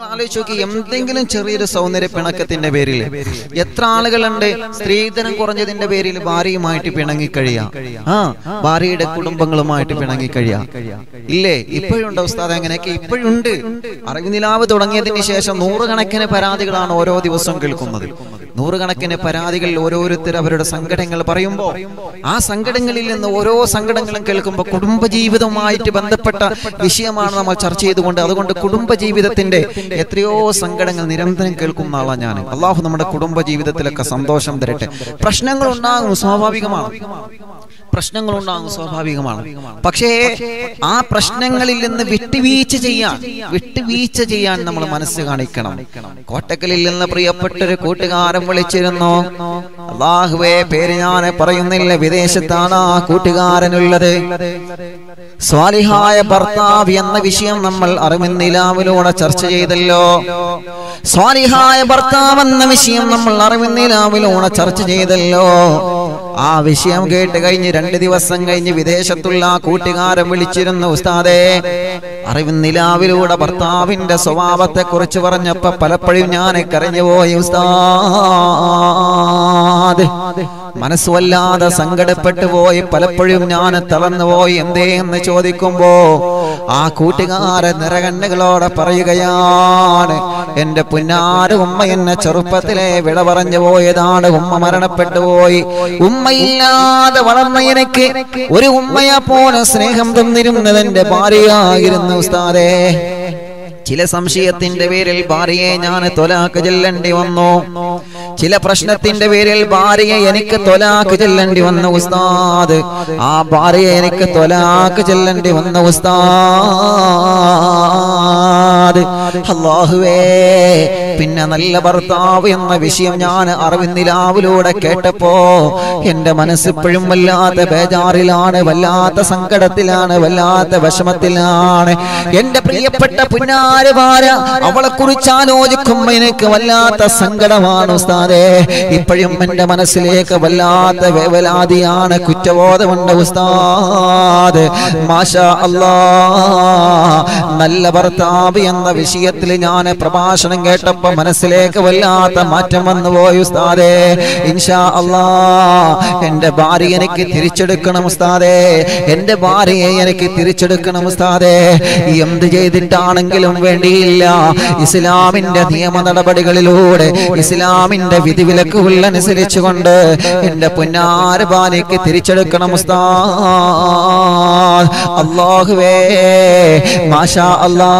നിങ്ങൾ എന്തെങ്കിലും ചെറിയൊരു സൗന്ദര്യ പിണക്കത്തിന്റെ പേരിൽ എത്ര ആളുകളുണ്ട്? സ്ത്രീധനം കുറഞ്ഞതിന്റെ പേരിൽ ഭാര്യയുമായിട്ട് പിണങ്ങി കഴിയാ. ആ ഭാര്യയുടെ കുടുംബങ്ങളുമായിട്ട് പിണങ്ങി കഴിയാ. ഇല്ലേ? ഇപ്പോഴുണ്ട് ഉസ്താദ് അങ്ങനെയൊക്കെ ഇപ്പോഴുണ്ട്. അറിവ് നിലാവ് തുടങ്ങിയതിന് ശേഷം നൂറുകണക്കിന് പരാതികളാണ് ഓരോ ദിവസവും കേൾക്കുന്നത്. നൂറുകണക്കിന് പരാതികൾ ഓരോരുത്തർ അവരുടെ സങ്കടങ്ങൾ പറയുമ്പോൾ ആ സങ്കടങ്ങളിൽ നിന്ന് ഓരോ സങ്കടങ്ങളും കേൾക്കുമ്പോൾ കുടുംബജീവിതവുമായിട്ട് ബന്ധപ്പെട്ട വിഷയമാണ് നമ്മൾ ചർച്ച ചെയ്തുകൊണ്ട് അതുകൊണ്ട് കുടുംബജീവിതത്തിന്റെ എത്രയോ സങ്കടങ്ങൾ നിരന്തരം കേൾക്കുന്ന ആളാണ് ഞാൻ. അള്ളാഹു നമ്മുടെ കുടുംബ ജീവിതത്തിലൊക്കെ സന്തോഷം തരട്ടെ. പ്രശ്നങ്ങൾ ഉണ്ടാകും സ്വാഭാവികമാണ്. പ്രശ്നങ്ങൾ ഉണ്ടാകും സ്വാഭാവികമാണ്. പക്ഷേ ആ പ്രശ്നങ്ങളിൽ നിന്ന് വിട്ടുവീഴ്ച ചെയ്യാൻ വിട്ടുവീഴ്ച ചെയ്യാൻ നമ്മൾ മനസ്സ് കാണിക്കണം. കോട്ടക്കലിൽ നിന്ന് പ്രിയപ്പെട്ട ഒരു കൂട്ടുകാരൻ വിളിച്ചിരുന്നു. അള്ളാഹുവേ പേര് ഞാൻ പറയുന്നില്ല. വിദേശത്താണ് ആ കൂട്ടുകാരനുള്ളത്. സ്വാലിഹായ ഭർത്താവ് എന്ന വിഷയം നമ്മൾ അറിവിൻ നിലാവിലൂടെ ചർച്ച ചെയ്തല്ലോ. സ്വാലിഹായ ഭർത്താവ് എന്ന വിഷയം നമ്മൾ അറിവിൻ നിലാവിലൂടെ ചർച്ച ചെയ്തല്ലോ. ആ വിഷയം കേട്ട് കഴിഞ്ഞ് രണ്ട് ദിവസം കഴിഞ്ഞ് വിദേശത്തുള്ള ആ കൂട്ടുകാരൻ വിളിച്ചിരുന്നു ഉസ്താദേ അറിവിൻ നിലാവിലൂടെ ഭർത്താവിന്റെ സ്വഭാവത്തെ കുറിച്ച് പറഞ്ഞപ്പോ പലപ്പോഴും ഞാൻ കരഞ്ഞു പോയി ഉസ്താദ്. മനസ്സ് വല്ലാതെ സങ്കടപ്പെട്ടു പോയി പലപ്പോഴും ഞാൻ തളർന്നു പോയി എന്തേ എന്ന് ചോദിക്കുമ്പോ ആ കൂട്ടുകാരൻ നിറകണ്ണുകളോടെ പറയുകയാണ് എന്റെ പുന്നാര ഉമ്മ എന്നെ ചെറുപ്പത്തിലെ വിട പറഞ്ഞു പോയതാണ് ഉമ്മ മരണപ്പെട്ടു പോയി. ഉമ്മയില്ലാതെ വളർന്ന എനിക്ക് ഒരു ഉമ്മയെ പോലെ സ്നേഹം തന്നിരുന്നത് എന്റെ ഭാര്യയായിരുന്നു ഉസ്താദേ. ചില സംശയത്തിന്റെ പേരിൽ ഭാര്യയെ ഞാൻ തൊലാക്ക് ചെല്ലേണ്ടി വന്നു. ചില പ്രശ്നത്തിന്റെ പേരിൽ ഭാര്യയെ എനിക്ക് തൊലാക്ക് ചെല്ലേണ്ടി വന്ന ഉസ്താദ്. ആ ഭാര്യയെ എനിക്ക് തൊലാക്ക് ചെല്ലേണ്ടി വന്ന. ഉസ്താദ്. അള്ളാഹുവേ പിന്നെ നല്ല ഭർത്താവ് എന്ന വിഷയം ഞാൻ അറിവിന്നിലാവിലൂടെ കേട്ടപ്പോ എന്റെ മനസ്സിപ്പോഴും വല്ലാത്ത ബേജാറിലാണ് വല്ലാത്ത സങ്കടത്തിലാണ് വല്ലാത്ത വിഷമത്തിലാണ്. എന്റെ പ്രിയപ്പെട്ട പുന്നാരവാര അവളെ കുറിച്ച് ആലോചിക്കുമ്പോ എനിക്ക് വല്ലാത്ത സങ്കടമാണ് ഉസ്താദേ. ഇപ്പോഴും എന്റെ മനസ്സിലേക്ക് വല്ലാത്ത വേവലാതിയാണ് കുറ്റബോധമുണ്ട് ഉസ്താദ്. മാഷാ അല്ലാ നല്ല ഭർത്താവ് എന്ന വിഷയത്തിൽ ഞാൻ പ്രഭാഷണം കേട്ടപ്പോ മനസ്സിലേക്ക് വല്ലാത്ത മാറ്റം വന്നു പോയി ഉസ്താദേ. ഇൻഷാ അള്ളാ എന്റെ ഭാര്യ എനിക്ക് തിരിച്ചെടുക്കണം ഉസ്താദേ. എന്റെ ഭാര്യയെ എനിക്ക് തിരിച്ചെടുക്കണം ഉസ്താദേ. എന്ത് ചെയ്തിട്ടാണെങ്കിലും വേണ്ടിയില്ല. ഇസ്ലാമിന്റെ നിയമ നടപടികളിലൂടെ ഇസ്ലാമിന്റെ വിധിവിലക്കുകൾ അനുസരിച്ചുകൊണ്ട് എന്റെ പുന്നാര ഭാര്യയ്ക്ക് തിരിച്ചെടുക്കണം ഉസ്താദ് അള്ളാഹുവേ മാഷാ അല്ലാ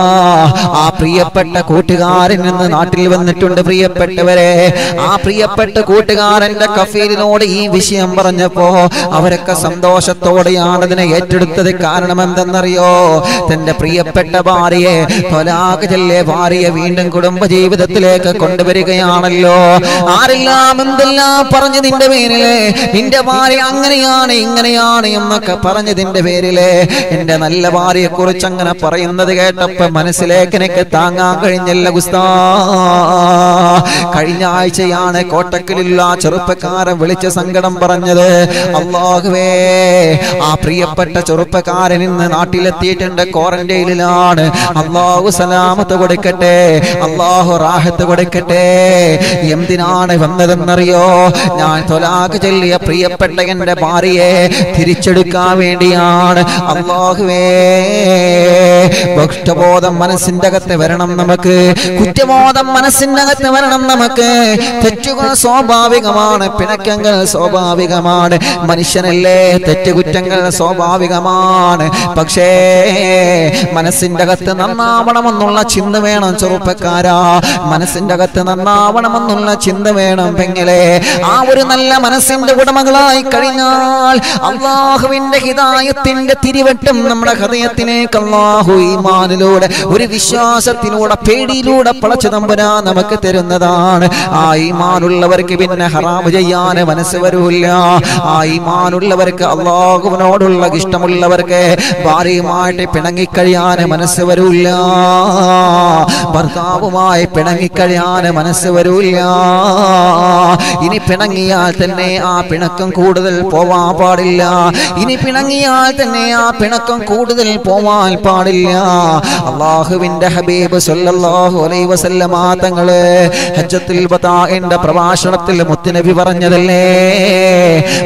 ആ പ്രിയപ്പെട്ട കൂട്ടുകാരൻ ഇന്ന് നാട്ടിൽ വന്നിട്ടുണ്ട് പ്രിയപ്പെട്ടവരെ. ആ പ്രിയപ്പെട്ട കൂട്ടുകാരന്റെ കഫീലിനോട് ഈ വിഷയം പറഞ്ഞപ്പോ അവരൊക്കെ സന്തോഷത്തോടെയാണ് അതിനെ ഏറ്റെടുത്തത്. കാരണം എന്തെന്നറിയോ? തന്റെ പ്രിയപ്പെട്ട ഭാര്യയെ തൊലാഖ് ഭാര്യയെ വീണ്ടും കുടുംബ ജീവിതത്തിലേക്ക് കൊണ്ടുവരികയാണല്ലോ. ആരെല്ലാം എന്തെല്ലാം പറഞ്ഞു നിന്റെ പേരിൽ നിന്റെ ഭാര്യ അങ്ങനെയാണ് ഇങ്ങനെയാണ് എന്നൊക്കെ പറഞ്ഞതിന്റെ പേരിൽ എന്റെ നല്ല ഭാര്യയെ കുറിച്ച് അങ്ങനെ പറയുന്നത് കേട്ടപ്പോ മനസ്സിലേക്ക് എനിക്ക് താങ്ങാൻ കഴിഞ്ഞില്ല ഗുസ്താ. കഴിഞ്ഞ ആഴ്ചയാണ് കോട്ടക്കലുള്ള ചെറുപ്പക്കാരൻ വിളിച്ച സങ്കടം പറഞ്ഞത്. അള്ളാഹുവേ ആ പ്രിയപ്പെട്ട ചെറുപ്പക്കാരൻ ഇന്ന് നാട്ടിലെത്തിയിട്ടുണ്ട് ക്വാറന്റൈനിലാണ്. അള്ളാഹു സലാമത്ത് കൊടുക്കട്ടെ അള്ളാഹു റാഹത്ത് കൊടുക്കട്ടെ. എന്തിനാണ് വന്നതെന്നറിയോ? ഞാൻ തൊലാക്ക് ചൊല്ലിയ പ്രിയപ്പെട്ട എന്റെ ഭാര്യയെ തിരിച്ചെടുക്കാൻ വേണ്ടിയാണ്. അള്ളാഹുവേ ഭക്ഷ്ടബോധം മനസ്സിന്റെ അകത്ത് വരണം നമുക്ക്. കുറ്റബോധം മനസ്സിന്റെ അകത്ത് വരണം നമുക്ക്. തെറ്റുകൾ സ്വാഭാവികമാണ് പിണക്കങ്ങൾ സ്വാഭാവികമാണ്. മനുഷ്യനല്ലേ തെറ്റുകുറ്റങ്ങൾ സ്വാഭാവികമാണ്. പക്ഷേ മനസ്സിന്റെ അകത്ത് നന്നാവണമെന്നുള്ള ചിന്ത വേണം ചെറുപ്പക്കാരാ. മനസ്സിന്റെ അകത്ത് നന്നാവണമെന്നുള്ള ചിന്ത വേണം പെങ്ങളെ. ആ ഒരു നല്ല മനസ്സിന്റെ ഉടമകളായി കഴിഞ്ഞാൽ അള്ളാഹുവിന്റെ ഹിതായത്തിന്റെ തിരിവട്ടം നമ്മുടെ ഹൃദയത്തിലേക്ക് അള്ളാഹു ഈമാനിലൂടെ ഒരു വിശ്വാസത്തിലൂടെ പേടിയിലൂടെ പളച്ചു തമ്പുരാ നമുക്ക് തരുന്നതാണ്. ആ ഈമാനുള്ളവർക്ക് പിന്നെ ഹറാമ് ചെയ്യാൻ മനസ്സ് വരൂല്ല. ആ ഈമാനുള്ളവർക്ക് അള്ളാഹുവിനോടുള്ള ഇഷ്ടമുള്ളവർക്ക് ഭാര്യയുമായിട്ട് പിണങ്ങിക്കഴിയാൻ മനസ്സ് വരൂല്ല. ഭർത്താവുമായി പിണങ്ങിക്കഴിയാൻ മനസ്സ് വരൂല്ല. ഇനി പിണങ്ങിയാൽ തന്നെ ആ പിണക്കം കൂടുതൽ പോവാൻ പാടില്ല. ഇനി പിണങ്ങിയാൽ തന്നെ ആ പിണക്കം കൂടുതൽ പോവാൻ പാടില്ല. അള്ളാഹുവിന്റെ ഹബീബ് സല്ലല്ലാഹു അലൈഹി വസല്ലമ തങ്ങൾ ഹജ്ജത്തുൽ പ്രഭാഷണത്തിൽ മുത്തുനബി പറഞ്ഞതല്ലേ?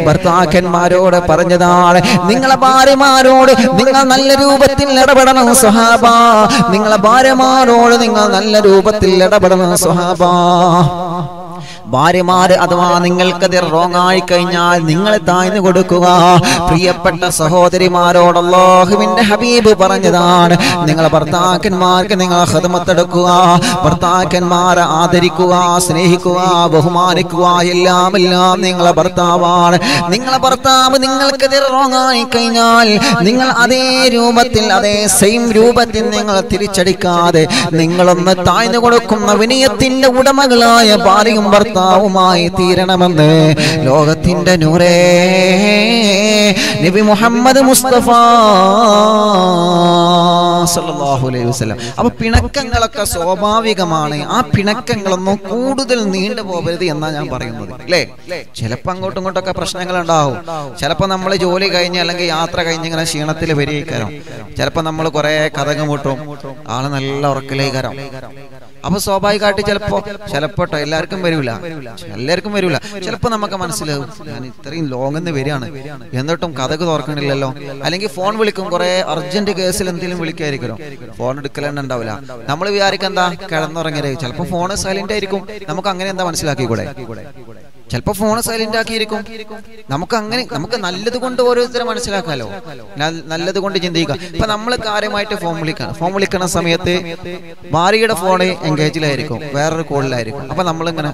ഭർത്താക്കന്മാരോട് പറഞ്ഞതാണ് നിങ്ങളെ ഭാര്യമാരോട് നിങ്ങൾ നല്ല രൂപത്തിൽ ഇടപെടണം സ്വഹാബ. നിങ്ങളെ ഭാര്യമാരോട് നിങ്ങൾ നല്ല രൂപത്തിൽ ഇടപെടണം സ്വഹാബ. ഭാര്യമാര് അഥവാ നിങ്ങൾക്കത് റോങ് ആയി കഴിഞ്ഞാൽ നിങ്ങളെ താഴ്ന്നു കൊടുക്കുക. പ്രിയപ്പെട്ട സഹോദരിമാരോട് അല്ലാഹുവിന്റെ ഹബീബ് പറഞ്ഞതാണ് നിങ്ങളെ ഭർത്താക്കന്മാർക്ക് നിങ്ങൾ ഹൃദമത്തെടുക്കുക ഭർത്താക്കന്മാരെ ആദരിക്കുക സ്നേഹിക്കുക ബഹുമാനിക്കുക എല്ലാം എല്ലാം നിങ്ങളെ ഭർത്താവാണ്. നിങ്ങളെ ഭർത്താവ് നിങ്ങൾക്കെതിരെ റോങ് ആയി കഴിഞ്ഞാൽ നിങ്ങൾ അതേ രൂപത്തിൽ അതേ സെയിം രൂപത്തിൽ നിങ്ങൾ തിരിച്ചടിക്കാതെ നിങ്ങളൊന്ന് താഴ്ന്നു കൊടുക്കുന്ന വിനയത്തിന്റെ ഉടമകളായ ഭാര്യയും ഭർത്താവുമായി തീരണമെന്ന് ലോകത്തിന്റെ നൂറേ. നബി മുഹമ്മദ് മുസ്തഫ സല്ലല്ലാഹു അലൈഹി വസല്ലം. പിണക്കങ്ങളൊക്കെ സ്വാഭാവികമാണ്. ആ പിണക്കങ്ങളൊന്നും കൂടുതൽ നീണ്ടു പോകരുത് എന്നാ ഞാൻ പറയുന്നത്. അല്ലേ? ചിലപ്പോ അങ്ങോട്ടും ഇങ്ങോട്ടൊക്കെ പ്രശ്നങ്ങൾ ഉണ്ടാവും ചിലപ്പോ നമ്മൾ ജോലി കഴിഞ്ഞ് അല്ലെങ്കിൽ യാത്ര കഴിഞ്ഞ് ഇങ്ങനെ ക്ഷീണത്തിൽ വരികയായിക്കാരം ചിലപ്പോ നമ്മൾ കുറെ കഥക് മുട്ടും. ആൾ നല്ല ഉറക്കിലേക്കാരം. അപ്പൊ സ്വാഭാവികമായിട്ട് ചിലപ്പോ ചിലപ്പോട്ടോ എല്ലാവർക്കും വരൂല. എല്ലാവർക്കും വരൂല. ചിലപ്പോ നമുക്ക് മനസ്സിലാവും ഞാൻ ഇത്രയും ലോങ് എന്ന് വരികയാണ്. എന്നിട്ടും കഥക്ക് തുറക്കണില്ലല്ലോ അല്ലെങ്കിൽ ഫോൺ വിളിക്കും കുറെ അർജന്റ് കേസിൽ എന്തെങ്കിലും വിളിക്കായിരിക്കും ഫോൺ എടുക്കലെന്നെ ഉണ്ടാവില്ല. നമ്മൾ വിചാരിക്കും എന്താ കിടന്നുറങ്ങിയത്. ചിലപ്പോ ഫോൺ സൈലന്റ് ആയിരിക്കും. നമുക്ക് അങ്ങനെ എന്താ മനസ്സിലാക്കി മനസ്സിലാക്കിക്കൂടെ? ചിലപ്പോ ഫോൺ സൈലന്റ് ആക്കിയിരിക്കും. നമുക്ക് അങ്ങനെ നമുക്ക് നല്ലത് കൊണ്ട് ഓരോരുത്തരെ മനസ്സിലാക്കാലോ? നല്ലത് കൊണ്ട് ചിന്തിക്കുക. ഇപ്പൊ നമ്മൾ കാര്യമായിട്ട് ഫോൺ വിളിക്കണം ഫോൺ വിളിക്കണ സമയത്ത് ഭാര്യയുടെ ഫോണ് എൻഗേജിലായിരിക്കും വേറൊരു കോളിലായിരിക്കും അപ്പൊ നമ്മളിങ്ങനെ.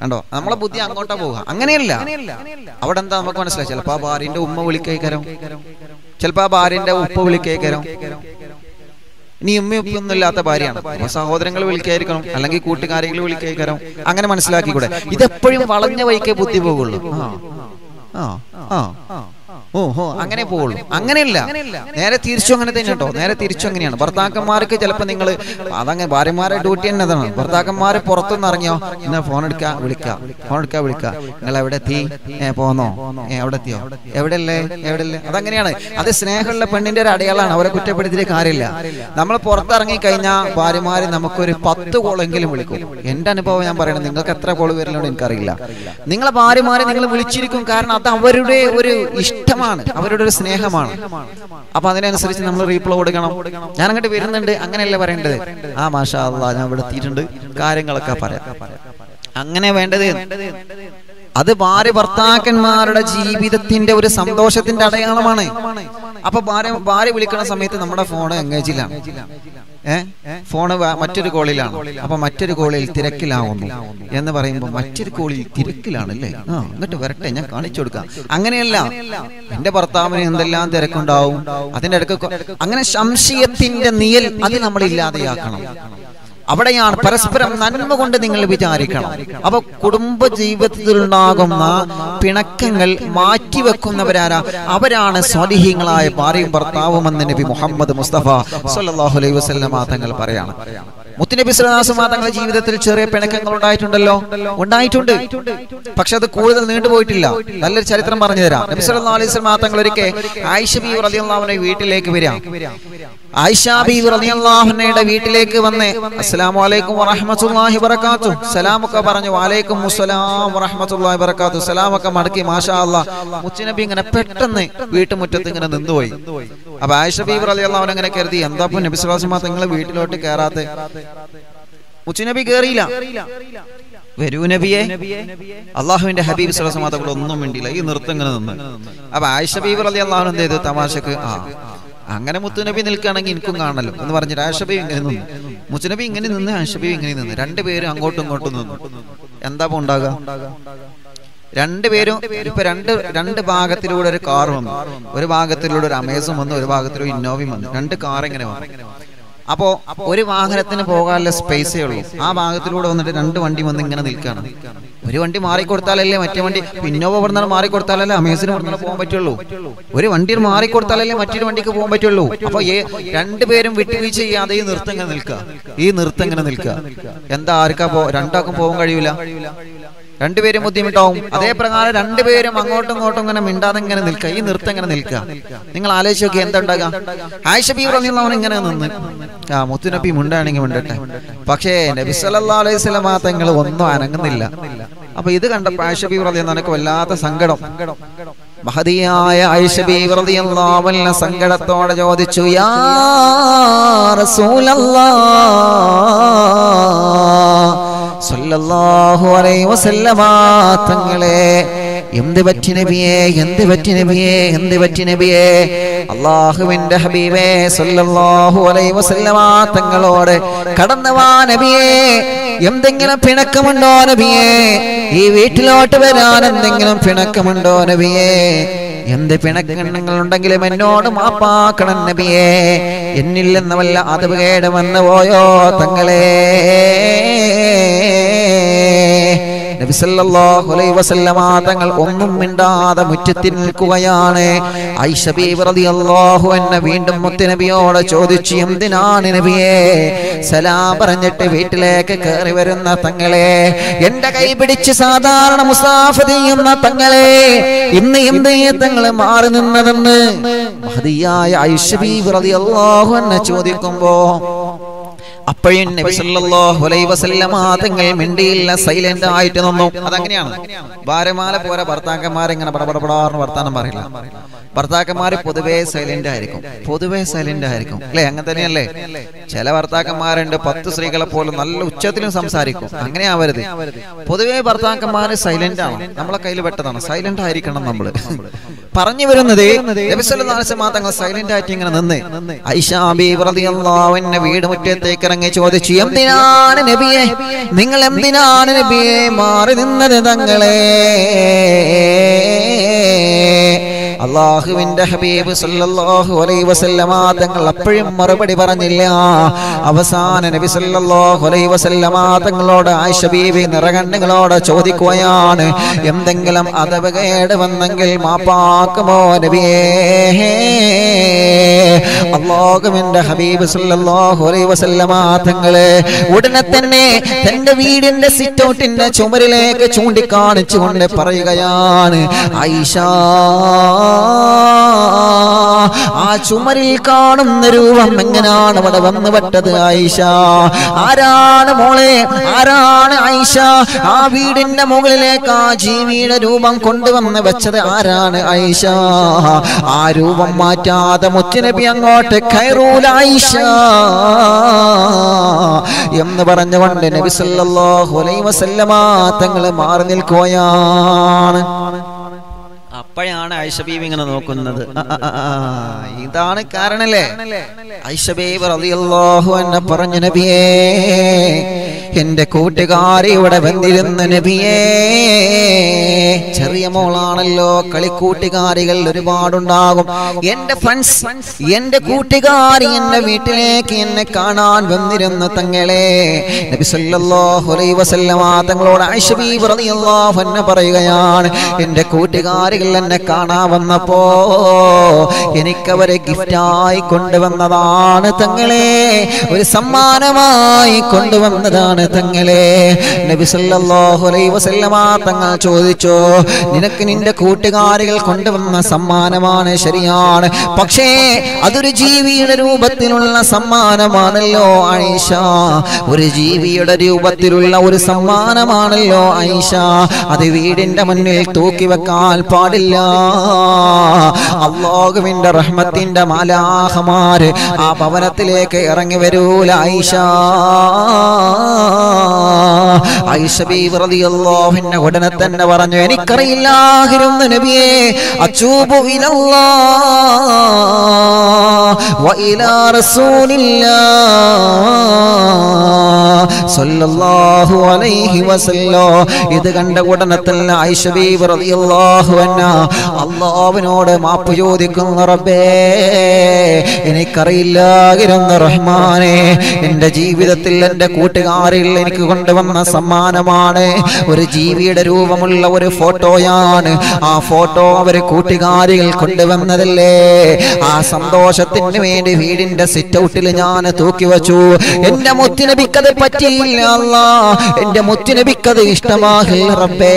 കണ്ടോ? നമ്മളെ ബുദ്ധി അങ്ങോട്ടാ പോവുക. അങ്ങനെയല്ല. അവിടെ എന്താ നമുക്ക് മനസ്സിലായി ചിലപ്പോ ആ ഭാര്യന്റെ ഉമ്മ വിളിക്കേക്കരം. ചിലപ്പോ ആ ഭാര്യന്റെ ഉപ്പ വിളിക്കേക്കരം. ഇനി ഉമ്മയൊപ്പൊന്നും ഇല്ലാത്ത ഭാര്യയാണ്. സഹോദരങ്ങൾ വിളിക്കായിരിക്കണം അല്ലെങ്കിൽ കൂട്ടുകാരെങ്കിലും വിളിക്കായിരിക്കണം. അങ്ങനെ മനസ്സിലാക്കിക്കൂടെ? ഇതെപ്പോഴും വളഞ്ഞ വൈക്കേ ബുദ്ധി പോകുള്ളൂ. ആ ആ ആ. ഓ ഹോ അങ്ങനെ പോവുള്ളൂ. അങ്ങനെയല്ല. നേരെ തിരിച്ചു അങ്ങനെ തന്നെ കേട്ടോ. നേരെ തിരിച്ചു അങ്ങനെയാണ്. ഭർത്താക്കന്മാർക്ക് ചിലപ്പോൾ നിങ്ങൾ അതങ്ങനെ ഭാര്യമാരെ ഡ്യൂട്ടി തന്നെ അതാണ് ഭർത്താക്കന്മാർ പുറത്തുനിന്ന് ഇറങ്ങിയോ? എന്നാ ഫോൺ എടുക്കാ വിളിക്കാ. ഫോൺ എടുക്കാ വിളിക്കാ. നിങ്ങൾ എവിടെ എത്തി? പോന്നോ? എവിടെ എത്തിയോ? എവിടെയല്ലേ? എവിടെയല്ലേ? അതങ്ങനെയാണ്. അത് സ്നേഹമുള്ള പെണ്ണിന്റെ ഒരു അടയാളാണ് അവരെ കുറ്റപ്പെടുത്തിയിട്ട് കാര്യമില്ല. നമ്മൾ പുറത്തിറങ്ങി കഴിഞ്ഞാൽ ഭാര്യമാര് നമുക്കൊരു പത്ത് കോളെങ്കിലും വിളിക്കും. എന്റെ അനുഭവം ഞാൻ പറയണം നിങ്ങൾക്ക് എത്ര കോൾ വരലുണ്ടോ എനിക്കറിയില്ല. നിങ്ങളെ ഭാര്യമാരെ നിങ്ങൾ വിളിച്ചിരിക്കും. കാരണം അത് അവരുടെ ഒരു ഇഷ്ടമാണ്. അവരുടെ ഒരു സ്നേഹമാണ്. അപ്പൊ അതിനനുസരിച്ച് നമ്മൾ റീപ്ലൈ കൊടുക്കണം. ഞാൻ അങ്ങോട്ട് വരുന്നുണ്ട്. അങ്ങനെയല്ലേ പറയേണ്ടത്? ആ മാഷാ ഞാൻ ഇവിടെ എത്തിയിട്ടുണ്ട്. കാര്യങ്ങളൊക്കെ പറയാം. അങ്ങനെ വേണ്ടത്? അത് ഭാര്യ ഭർത്താക്കന്മാരുടെ ജീവിതത്തിന്റെ ഒരു സന്തോഷത്തിന്റെ അടയാളമാണ്. അപ്പൊ ഭാര്യ ഭാര്യ വിളിക്കുന്ന സമയത്ത് നമ്മുടെ ഫോൺ എൻഗേജിലാണ് ഏ? ഫോണ് മറ്റൊരു കോളിലാണ്. അപ്പൊ മറ്റൊരു കോളിൽ തിരക്കിലാവുന്നു. എന്ന് പറയുമ്പോൾ മറ്റൊരു കോളിൽ തിരക്കിലാണ് അല്ലേ ആ എന്നിട്ട് വരട്ടെ ഞാൻ കാണിച്ചു കൊടുക്കാം. അങ്ങനെയല്ല. എന്റെ ഭർത്താവിന് എന്തെല്ലാം തിരക്കുണ്ടാവും? അതിന്റെ ഇടയ്ക്ക് കൊ- അങ്ങനെ സംശയത്തിന്റെ നിയൽ അത് നമ്മൾ ഇല്ലാതെയാക്കണം. അവിടെയാണ് പരസ്പരം നന്മ കൊണ്ട് നിങ്ങൾ വിചാരിക്കണം. അപ്പൊ കുടുംബ ജീവിതത്തിലുണ്ടാകുന്ന പിണക്കങ്ങൾ മാറ്റിവെക്കുന്നവരാരാ? അവരാണ് സ്വാലിഹീങ്ങളായ ഭാര്യയും ഭർത്താവുമെന്ന് നബി മുഹമ്മദ് മുസ്തഫ സല്ലല്ലാഹു അലൈഹി വസല്ലമ തങ്ങൾ പറയാണ്. മുത്തുനബി സ്വലാസുമാ തങ്ങളുടെ ജീവിതത്തിൽ ചെറിയ പിണക്കങ്ങൾ ഉണ്ടായിട്ടുണ്ടല്ലോ? ഉണ്ടായിട്ടുണ്ട്. പക്ഷെ അത് കൂടുതൽ നീണ്ടുപോയിട്ടില്ല നല്ലൊരു ചരിത്രം പറഞ്ഞു തരാം. നബി സല്ലല്ലാഹു അലൈഹി തങ്ങൾ ഒരിക്കൽ ആയിഷ ബി റളിയല്ലാഹു അൻഹ വീട്ടിലേക്ക് വരാം വീട്ടിലേക്ക് വന്ന് അസ്സലാമു അലൈക്കും പറഞ്ഞു മടക്കി മാഷാ ഇങ്ങനെ പെട്ടെന്ന് വീട്ടുമുറ്റത്ത് ഇങ്ങനെ നിന്നുപോയി. അപ്പൊ ആയിഷ ബി റളിയല്ലാഹു അങ്ങനെ കരുതി എന്താ നബി സുലാസിമാ തങ്ങൾ വീട്ടിലോട്ട് കയറാത്ത മുത്തുനബി കേറിയില്ല. വരൂ നബിയെ. അള്ളാഹുവിന്റെ ഹബീബ് ഇവിടെ ഒന്നും വേണ്ടിയില്ല ഈ നൃത്തം ഇങ്ങനെ നിന്ന്. അപ്പൊ ആയിഷ അലി അള്ളാഹു എന്ത് ചെയ്തു? തമാശക്ക് ആ അങ്ങനെ മുത്തുനബി നിൽക്കുകയാണെങ്കിൽ എനിക്കും കാണല്ലോ എന്ന് പറഞ്ഞിട്ട് ആഷബി ഇങ്ങനെ നിന്നു. മുത്തുനബി ഇങ്ങനെ നിന്ന് ആഷബി ഇങ്ങനെ നിന്ന്. രണ്ടുപേരും അങ്ങോട്ടും ഇങ്ങോട്ടും നിന്നു. എന്താ ഉണ്ടാകുക രണ്ടുപേരും ഇപ്പൊ രണ്ട് രണ്ട് ഭാഗത്തിലൂടെ ഒരു കാർ വന്നു. ഒരു ഭാഗത്തിലൂടെ ഒരു അമേസും വന്നു ഒരു ഭാഗത്തിലൂടെ ഇന്നോവയും വന്നു. രണ്ട് കാർ എങ്ങനെ വന്നു. അപ്പോ ഒരു വാഹനത്തിന് പോകാനുള്ള സ്പേസേ ഉള്ളൂ. ആ ഭാഗത്തിലൂടെ വന്നിട്ട് രണ്ട് വണ്ടി വന്ന് ഇങ്ങനെ നിൽക്കുകയാണ് ഒരു വണ്ടി മാറിക്കൊടുത്താലല്ലേ മറ്റേ വണ്ടി? പിന്നോവ പറഞ്ഞാൽ മാറിക്കൊടുത്താലല്ലേ അമേസിന് പറഞ്ഞാൽ പോകാൻ പറ്റുള്ളൂ. ഒരു വണ്ടി മാറിക്കൊടുത്താലല്ലേ മറ്റൊരു വണ്ടിക്ക് പോകാൻ പറ്റുള്ളൂ. അപ്പൊ ഏ രണ്ടുപേരും വിട്ടുവീഴ്ച ചെയ്യാതെ ഈ നൃത്തം ഇങ്ങനെ നിൽക്കുക ഈ നൃത്തം ഇങ്ങനെ നിൽക്കുക എന്താ ആർക്കാ പോ രണ്ടാൾക്കും പോകാൻ കഴിയൂല? രണ്ടുപേരും ബുദ്ധിമുട്ടാവും. അതേ പ്രകാരം രണ്ടുപേരും അങ്ങോട്ടും ഇങ്ങോട്ടും ഇങ്ങനെ മിണ്ടാതെ ഇങ്ങനെ നിൽക്കുക. ഈ നൃത്തം ഇങ്ങനെ നിൽക്കുക. നിങ്ങൾ ആലോചിച്ച് നോക്കി എന്തുണ്ടാകാം ആയിഷബി പറഞ്ഞിരുന്നവൻ ഇങ്ങനെ നിന്ന്. ആ മുത്തുനബി മുണ്ടാണെങ്കിൽ മുണ്ടട്ടെ. പക്ഷേ നബി സല്ലല്ലാഹു അലൈഹി തങ്ങൾ ഒന്നും അനങ്ങുന്നില്ല. അപ്പൊ ഇത് കണ്ടപ്പോ ആയിഷബി പറഞ്ഞ നിനക്ക് വല്ലാത്ത സങ്കടം. മഹതിയായ ആയിഷ ബി റളിയല്ലാഹു അൻഹ സങ്കടത്തോടെ ചോദിച്ചു യാ റസൂലല്ലാഹ് സല്ലല്ലാഹു അലൈഹി വസല്ലമ തങ്ങളെ എന്ത് പറ്റി നബിയേ എന്ത് പറ്റി നബിയേ എന്ത് പറ്റി അള്ളാഹുവിന്റെ ഹബീബേ സല്ലല്ലാഹു അലൈഹി വസല്ലമ തങ്ങളോട് കടന്നുവാ നബിയേ എന്തെങ്കിലും പിണക്കമുണ്ടോ നബിയേ? ഈ വീട്ടിലോട്ട് വരാൻ എന്തെങ്കിലും പിണക്കമുണ്ടോ നബിയേ? എന്ത് പിണക്കങ്ങൾ ഉണ്ടെങ്കിലും എന്നോട് മാപ്പാക്കണം നബിയേ. എന്നില്ലെന്നവല്ല അത് കേട് വന്നു പോയോ തങ്ങളെ? തങ്ങൾ ഒന്നും മിണ്ടാതെ മുറ്റത്തിൽ നിൽക്കുകയാണ്. അൻഹ വീണ്ടും മുത്തുനബിയോട് ചോദിച്ചു എന്തിനാണ് നബിയെ? സലാം പറഞ്ഞിട്ട് വീട്ടിലേക്ക് കയറി വരുന്ന തങ്ങളെ എന്റെ കൈ പിടിച്ച് സാധാരണ മുസാഫ ചെയ്യുന്ന തങ്ങളെ ഇന്ന് എന്ത് തങ്ങൾ മാറി നിന്നതെന്ന്? മഹതിയായ ഐഷബി വ്രതി റളിയല്ലാഹു അൻഹ ചോദിക്കുമ്പോ അപ്പോഴും നബി സല്ലല്ലാഹു അലൈഹി വസല്ലമ തങ്ങൾ മിണ്ടിയില്ല സൈലന്റ് ആയിട്ട് നിന്നു. അതങ്ങനെയാണ്. ഭാര്യമാല പോലെ ഭർത്താക്കന്മാരെങ്ങനെ പടപടപടാറിന് വർത്താനം പറയില്ല. ഭർത്താക്കന്മാർ പൊതുവേ സൈലന്റ് ആയിരിക്കും പൊതുവേ സൈലന്റ് ആയിരിക്കും അല്ലെ? അങ്ങനെ തന്നെയല്ലേ? ചില ഭർത്താക്കന്മാരുണ്ട് പത്ത് സ്ത്രീകളെ പോലും നല്ല ഉച്ചത്തിലും സംസാരിക്കും. അങ്ങനെ ആവരുത്. പൊതുവേ ഭർത്താക്കന്മാര് സൈലന്റ് ആണ്. നമ്മളെ കയ്യിൽ പെട്ടതാണ്. സൈലന്റ് ആയിരിക്കണം നമ്മൾ. പറഞ്ഞു വരുന്നത് തങ്ങൾ സൈലന്റ് ആയിട്ട് ഇങ്ങനെ നിന്ന്. ഐഷാ ബീവി റളിയല്ലാഹു അൻഹ വീട് മുറ്റത്തേക്ക് ഇറങ്ങി ചോദിച്ചു എന്തിനാണ് നബിയെ? നിങ്ങൾ എന്തിനാണ് നബിയെ മാറി നിന്നത് തങ്ങളെ? അള്ളാഹുവിന്റെ ഹബീബ് സല്ലല്ലാഹു അലൈഹി വസല്ലമ തങ്ങൾ അപ്പോഴും മറുപടി പറഞ്ഞില്ല. അവസാന നബി സല്ലല്ലാഹു അലൈഹി വസല്ലമ തങ്ങളോട് ആയിഷ ബീവി നിറകണ്ണുകളോട് ചോദിക്കുകയാണ് എന്തെങ്കിലും അതവകേട് വന്നെങ്കിൽ മാപ്പാക്കുമോ നബിയേ? അള്ളാഹുവിന്റെ ഹബീബ് സല്ലല്ലാഹു അലൈഹി വസല്ലമ തങ്ങളെ ഉടനെ തന്നെ തന്റെ വീടിന്റെ സിറ്റൗട്ടിന്റെ ചുമരിലേക്ക് ചൂണ്ടിക്കാണിച്ചുകൊണ്ട് പറയുകയാണ് ആയിഷ ആ ചുമരിൽ കാണുന്ന രൂപം എങ്ങനെയാണ് അവിടെ വന്ന് പെട്ടത് ആയിഷ? ആരാണ് മോളെ? ആരാണ് ആയിഷ? ആ വീടിന്റെ മുകളിലേക്ക് ആ ജീവിയുടെ രൂപം കൊണ്ടുവന്ന് വെച്ചത് ആരാണ് ഐഷ ആ രൂപം മാറ്റാതെ മുത്തുനബി അങ്ങോട്ട് കയറൂല ആയിഷ. എന്ന് പറഞ്ഞുകൊണ്ട് നബി സല്ലല്ലാഹു അലൈഹി വസല്ലമ തങ്ങൾ മാറി നിൽക്കുകയാണ്. അപ്പോഴാണ് ഐഷബീബ് ഇങ്ങനെ നോക്കുന്നത്. ഇതാണ് കാരണല്ലേ? ഐഷബീബ് റളിയല്ലാഹു അൻഹ പറഞ്ഞു നബിയേ എന്റെ കൂട്ടുകാരി ഇവിടെ വന്നിരുന്ന നബിയേ. ചെറിയ മോളാണല്ലോ കളിക്കൂട്ടുകാരികൾ ഒരുപാടുണ്ടാകും. എന്റെ ഫ്രണ്ട്സ് എന്റെ കൂട്ടുകാരി എന്റെ വീട്ടിലേക്ക് എന്നെ കാണാൻ വന്നിരുന്ന തങ്ങളെ. നബി സല്ലല്ലാഹു അലൈഹി വസല്ലമ തങ്ങളോട് ആയിഷ ബീബി റളിയല്ലാഹു അൻഹ പറയുകയാണ് എന്റെ കൂട്ടുകാരികൾ എന്നെ കാണാൻ വന്നപ്പോ എനിക്കവരെ ഗിഫ്റ്റായി കൊണ്ടുവന്നതാണ് തങ്ങളെ. ഒരു സമ്മാനമായി കൊണ്ടുവന്നതാണ് തങ്ങളെ. നബി സല്ലല്ലാഹു അലൈഹി വസല്ലമ തങ്ങൾ ചോദിച്ചു നിനക്ക് നിന്റെ കൂട്ടുകാരികൾ കൊണ്ടുവന്ന സമ്മാനമാണ് ശരിയാണ്. പക്ഷേ അതൊരു ജീവിയുടെ രൂപത്തിലുള്ള സമ്മാനമാണല്ലോ ആയിഷ. ഒരു ജീവിയുടെ രൂപത്തിലുള്ള ഒരു സമ്മാനമാണല്ലോ ആയിഷ. അത് വീടിന്റെ മുന്നിൽ തൂക്കി വെക്കാൻ പാടില്ല. അള്ളാഹുവിന്റെ റഹ്മത്തിന്റെ മാലാഹമാര് ആ ഭവനത്തിലേക്ക് ഇറങ്ങി വരൂല ആയിഷ. റളിയല്ലാഹുവിന്റെ ഉടനെ തന്നെ പറഞ്ഞു എനിക്കറിയില്ലായിരുന്നു നബിയെ അച്ചൂബു ഇലല്ലാഹ് വ ഇലാ റസൂലില്ലാഹ് സല്ലല്ലാഹു അലൈഹി വസല്ലം ഇത് കണ്ട ഉടനെ തന്നെ ആയിഷ റളിയല്ലാഹു അൻഹ. അല്ലാഹുവിനോട് മാപ്പ് ചോദിക്കുന്നു റബ്ബേ എനിക്കറിയില്ലായിരുന്നു റഹ്മാനെ എന്റെ ജീവിതത്തിൽ എന്റെ കൂട്ടുകാരിൽ എനിക്ക് കൊണ്ടുവന്ന സമ്മാനമാണ്. ഒരു ജീവിയുടെ രൂപമുള്ള ഒരു ഫോട്ടോയാണ്. ആ ഫോട്ടോ അവർ കൂട്ടുകാരികൾ കൊണ്ടുവന്നതല്ലേ? ആ സന്തോഷത്തിന് വേണ്ടി വീടിന്റെ സിറ്റ് ഔട്ടിൽ ഞാൻ തൂക്കി വച്ചു. എന്റെ മുത്തിന് ബിക്കത് പറ്റിയില്ല അല്ലാ. എന്റെ മുത്തുനബിക്കത് ഇഷ്ടമാകില്ല റബ്ബേ.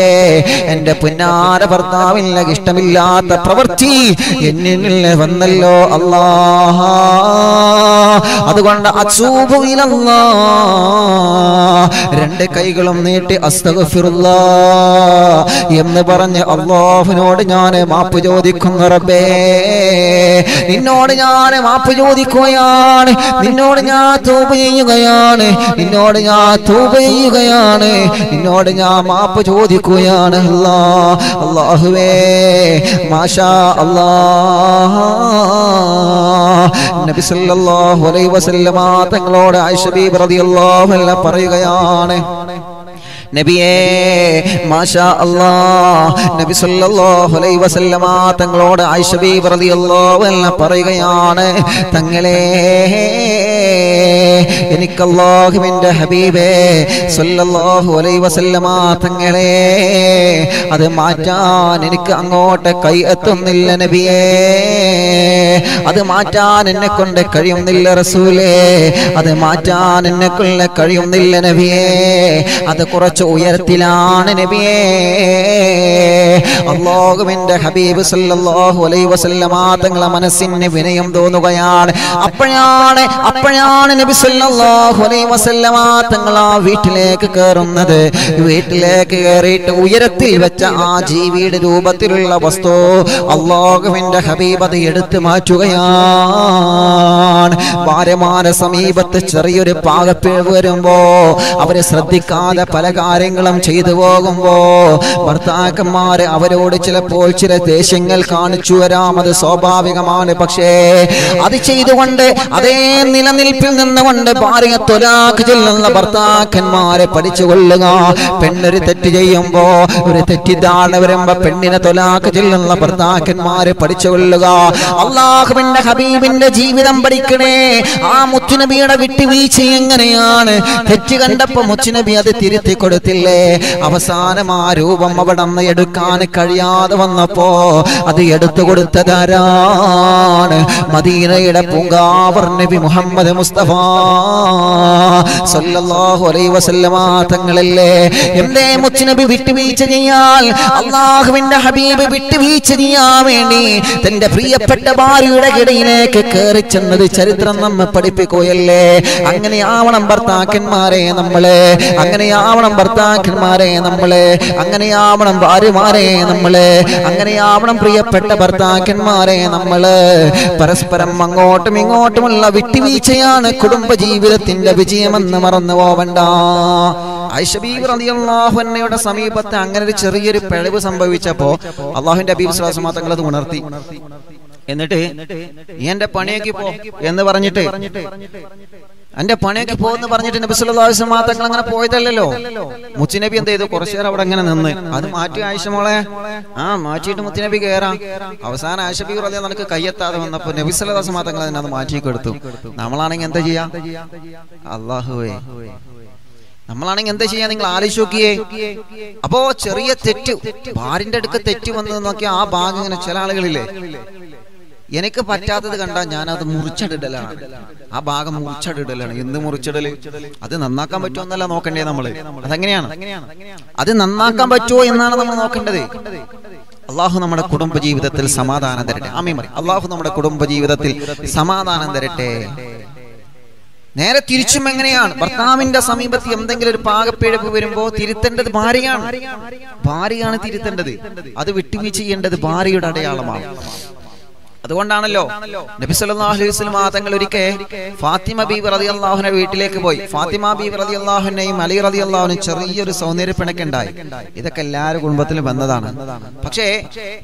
എന്റെ പുന്നാര ഭർത്താവില്ല ഇഷ്ടമില്ലാത്ത പ്രവൃത്തി എന്നിൽ വന്നല്ലോ അല്ലാ അതുകൊണ്ട് രണ്ട് കൈകളും നീട്ടി അസ്തഗഫിറുല്ലാ. എന്ന് പറഞ്ഞ് അള്ളാഹുവിനോട് ഞാൻ മാപ്പ് ചോദിക്കുന്നു റബ്ബേ. നിന്നോട് ഞാൻ മാപ്പ് ചോദിക്കുകയാണ്. നിന്നോട് ഞാൻ തൂപ് ചെയ്യുകയാണ്. നിന്നോട് ഞാൻ തൂപ് ചെയ്യുകയാണ്. നിന്നോട് ഞാൻ മാപ്പ് ചോദിക്കുകയാണ് അല്ലാ. അള്ളാഹുവേ മാഷാ അല്ലാ. നബി അലൈഹി വസല്ലമ തങ്ങളോട് റളിയല്ലാഹു അൻഹ പറയുകയാണ്. നബിയേ മാഷാ നബി സല്ലല്ലാഹു അലൈഹി വസല്ലമ തങ്ങളോട് ആയിഷ റളിയല്ലാഹു അൻഹ പറയുകയാണ് തങ്ങളെ എനിക്ക് ഹബീബേ സല്ലല്ലാഹു അലൈഹി വസല്ലമ തങ്ങളെ അത് മാറ്റാൻ എനിക്ക് അങ്ങോട്ട് കൈ എത്തുന്നില്ല നബിയേ. അത് മാറ്റാൻ എന്നെ കൊണ്ട് കഴിയുന്നില്ല റസൂലേ. അത് മാറ്റാൻ എന്നെ കൊണ്ട് കഴിയുന്നില്ല നബിയേ. അത് കുറച്ച് ഉയരത്തിലാണ് നബിയേ. അള്ളാഹുവിന്റെ ഹബീബ് സല്ലല്ലാഹു അലൈഹി വസല്ലമ തങ്ങളെ മനസ്സിന് വിനയം തോന്നുകയാണ്. അപ്പോഴാണ് അപ്പോഴാണ് നബി തങ്ങൾ ആ വീട്ടിലേക്ക് കയറുന്നത് വീട്ടിലേക്ക് കയറിയിട്ട് ഉയരത്തിൽ വെച്ച ആ ജീവിയുടെ രൂപത്തിലുള്ള വസ്തു അള്ളാഹുവിന്റെ ഹബീബത എടുത്തു മാറ്റുകയാണ്. ഭാര്യമാരെ സമീപത്ത് ചെറിയൊരു പാകപ്പിഴവ് വരുമ്പോ അവർ ശ്രദ്ധിക്കാതെ പല കാര്യങ്ങളും ചെയ്തു പോകുമ്പോ ഭർത്താക്കന്മാര് അവരോട് ചിലപ്പോൾ ചില ദേഷ്യങ്ങൾ കാണിച്ചു വരാം. അത് സ്വാഭാവികമാണ്. പക്ഷേ അത് ചെയ്തുകൊണ്ട് അതേ നിലനിൽപ്പിൽ നിന്നുകൊണ്ട് ഭാര്യ തൊലാക്ക് ചെല്ലുന്ന ഭർത്താക്കന്മാരെ പഠിച്ചുകൊള്ളുക. പെണ്ണൊരു തെറ്റ് ചെയ്യുമ്പോ ഒരു തെറ്റിദ്ധാരണ വരുമ്പോ പെണ്ണിനെ തൊലാക്ക് ചെല്ലുന്ന ഭർത്താക്കന്മാരെ പഠിച്ചുകൊള്ളുക. അള്ളാഹുവിന്റെ ഹബീബിന്റെ ജീവിതം പഠിക്കണേ. ആ മുത്തുനബിയുടെ വിട്ടുവീഴ്ച എങ്ങനെയാണ്? തെറ്റ് കണ്ടപ്പോ മുച്ചുനബി അത് തിരുത്തി കൊടുത്തില്ലേ? അവസാനം ആ രൂപം അവിടെ നിന്ന് എടുക്കാൻ കഴിയാതെ വന്നപ്പോ അത് എടുത്തു കൊടുത്തതാരാണ്? മദീനയുടെ പൂങ്കാവർ നബി മുഹമ്മദ് മുസ്തഫ സല്ലല്ലാഹു അലൈഹി വസല്ലമ ചെയ്യാൽ ഹബീബ് പ്രിയപ്പെട്ട ചരിത്രം നമ്മെ പഠിപ്പിക്കുകയല്ലേ? അങ്ങനെയാവണം ഭർത്താക്കന്മാരെ നമ്മളെ അങ്ങനെയാവണം ഭർത്താക്കന്മാരെ നമ്മളെ അങ്ങനെയാവണം ഭാര്യമാരെ നമ്മളെ അങ്ങനെയാവണം പ്രിയപ്പെട്ട ഭർത്താക്കന്മാരെ നമ്മൾ. പരസ്പരം അങ്ങോട്ടും ഇങ്ങോട്ടുമുള്ള വിട്ടുവീഴ്ചയാണ് കുടുംബ ജീവിതത്തിന്റെ വിജയമെന്ന് മറന്നു പോവണ്ട. ഐഷബീബ്ലാഹുന്നയുടെ സമീപത്ത് അങ്ങനെ ഒരു ചെറിയൊരു പിഴവ് സംഭവിച്ചപ്പോ അള്ളാഹുവിന്റെ അബീബ് തങ്ങൾ അത് ഉണർത്തി. എന്നിട്ട് എന്റെ പണിയൊക്കെ പോ എന്ന് പറഞ്ഞിട്ട് എന്റെ പണിയൊക്കെ പോകുന്നു പറഞ്ഞിട്ട് നബി അലൈഹി തങ്ങൾ അങ്ങനെ പോയതല്ലല്ലോ. മുച്ചിനബി എന്ത് ചെയ്തു? കുറച്ചു നേരം അവിടെ അങ്ങനെ നിന്ന്. അത് മാറ്റി ആയിഷ മോളെ. ആ മാറ്റിയിട്ട് മുത്തുനബി കയറാം അവസാന ആയിഷ പറഞ്ഞാൽ നിനക്ക് കയ്യെത്താതെ വന്നപ്പോ നബി വസല്ലം തങ്ങൾ അതിനെ അത് മാറ്റി കൊടുത്തു. നമ്മളാണെങ്കിൽ എന്താ ചെയ്യാ? അള്ളാഹുവേ നമ്മളാണെങ്കിൽ എന്താ ചെയ്യാ? നിങ്ങൾ ആലോചിച്ച് നോക്കിയേ. അപ്പോ ചെറിയ തെറ്റ് ഭാര്യന്റെ അടുക്ക് തെറ്റ് വന്നത് നോക്കിയാൽ ആ ഭാഗം ഇങ്ങനെ ചില ആളുകളില്ലേ? എനിക്ക് പറ്റാത്തത് കണ്ടാൽ ഞാൻ അത് മുറിച്ചടിടലാണ്. ആ ഭാഗം മുറിച്ചടിടലാണ്. എന്ത് മുറിച്ചിടൽ അത് നന്നാക്കാൻ പറ്റുമോ എന്നല്ല നോക്കണ്ടേ നമ്മൾ. അതെങ്ങനെയാണ്? അത് നന്നാക്കാൻ പറ്റുമോ എന്നാണ് നമ്മൾ നോക്കേണ്ടത്. അള്ളാഹു നമ്മുടെ കുടുംബ ജീവിതത്തിൽ സമാധാനം തരട്ടെ. അമ്മ അള്ളാഹു നമ്മുടെ കുടുംബ ജീവിതത്തിൽ സമാധാനം തരട്ടെ. നേരെ തിരിച്ചും എങ്ങനെയാണ്? ഭർത്താവിന്റെ സമീപത്ത് എന്തെങ്കിലും ഒരു പാകപ്പിഴപ്പ് വരുമ്പോ തിരുത്തേണ്ടത് ഭാര്യയാണ്. ഭാര്യയാണ്. തിരുത്തേണ്ടത്. അത് വിട്ടുവീഴ്ച ചെയ്യേണ്ടത് ഭാര്യയുടെ അടയാളമാണ്. അതുകൊണ്ടാണല്ലോ നബി സല്ലല്ലാഹു അലൈഹി വസല്ലം തങ്ങൾ ഒരിക്കൽ ഫാത്തിമ ബീബി റളിയല്ലാഹുവിനെ വീട്ടിലേക്ക് പോയി. ഫാത്തിമ ബീബി റളിയല്ലാഹുവിനെയും അലി റളിയല്ലാഹുവിനും ചെറിയൊരു സൗന്ദര്യ പിണക്കുണ്ടായി ഇതൊക്കെ എല്ലാവരും കുടുംബത്തിലും വന്നതാണ്. പക്ഷേ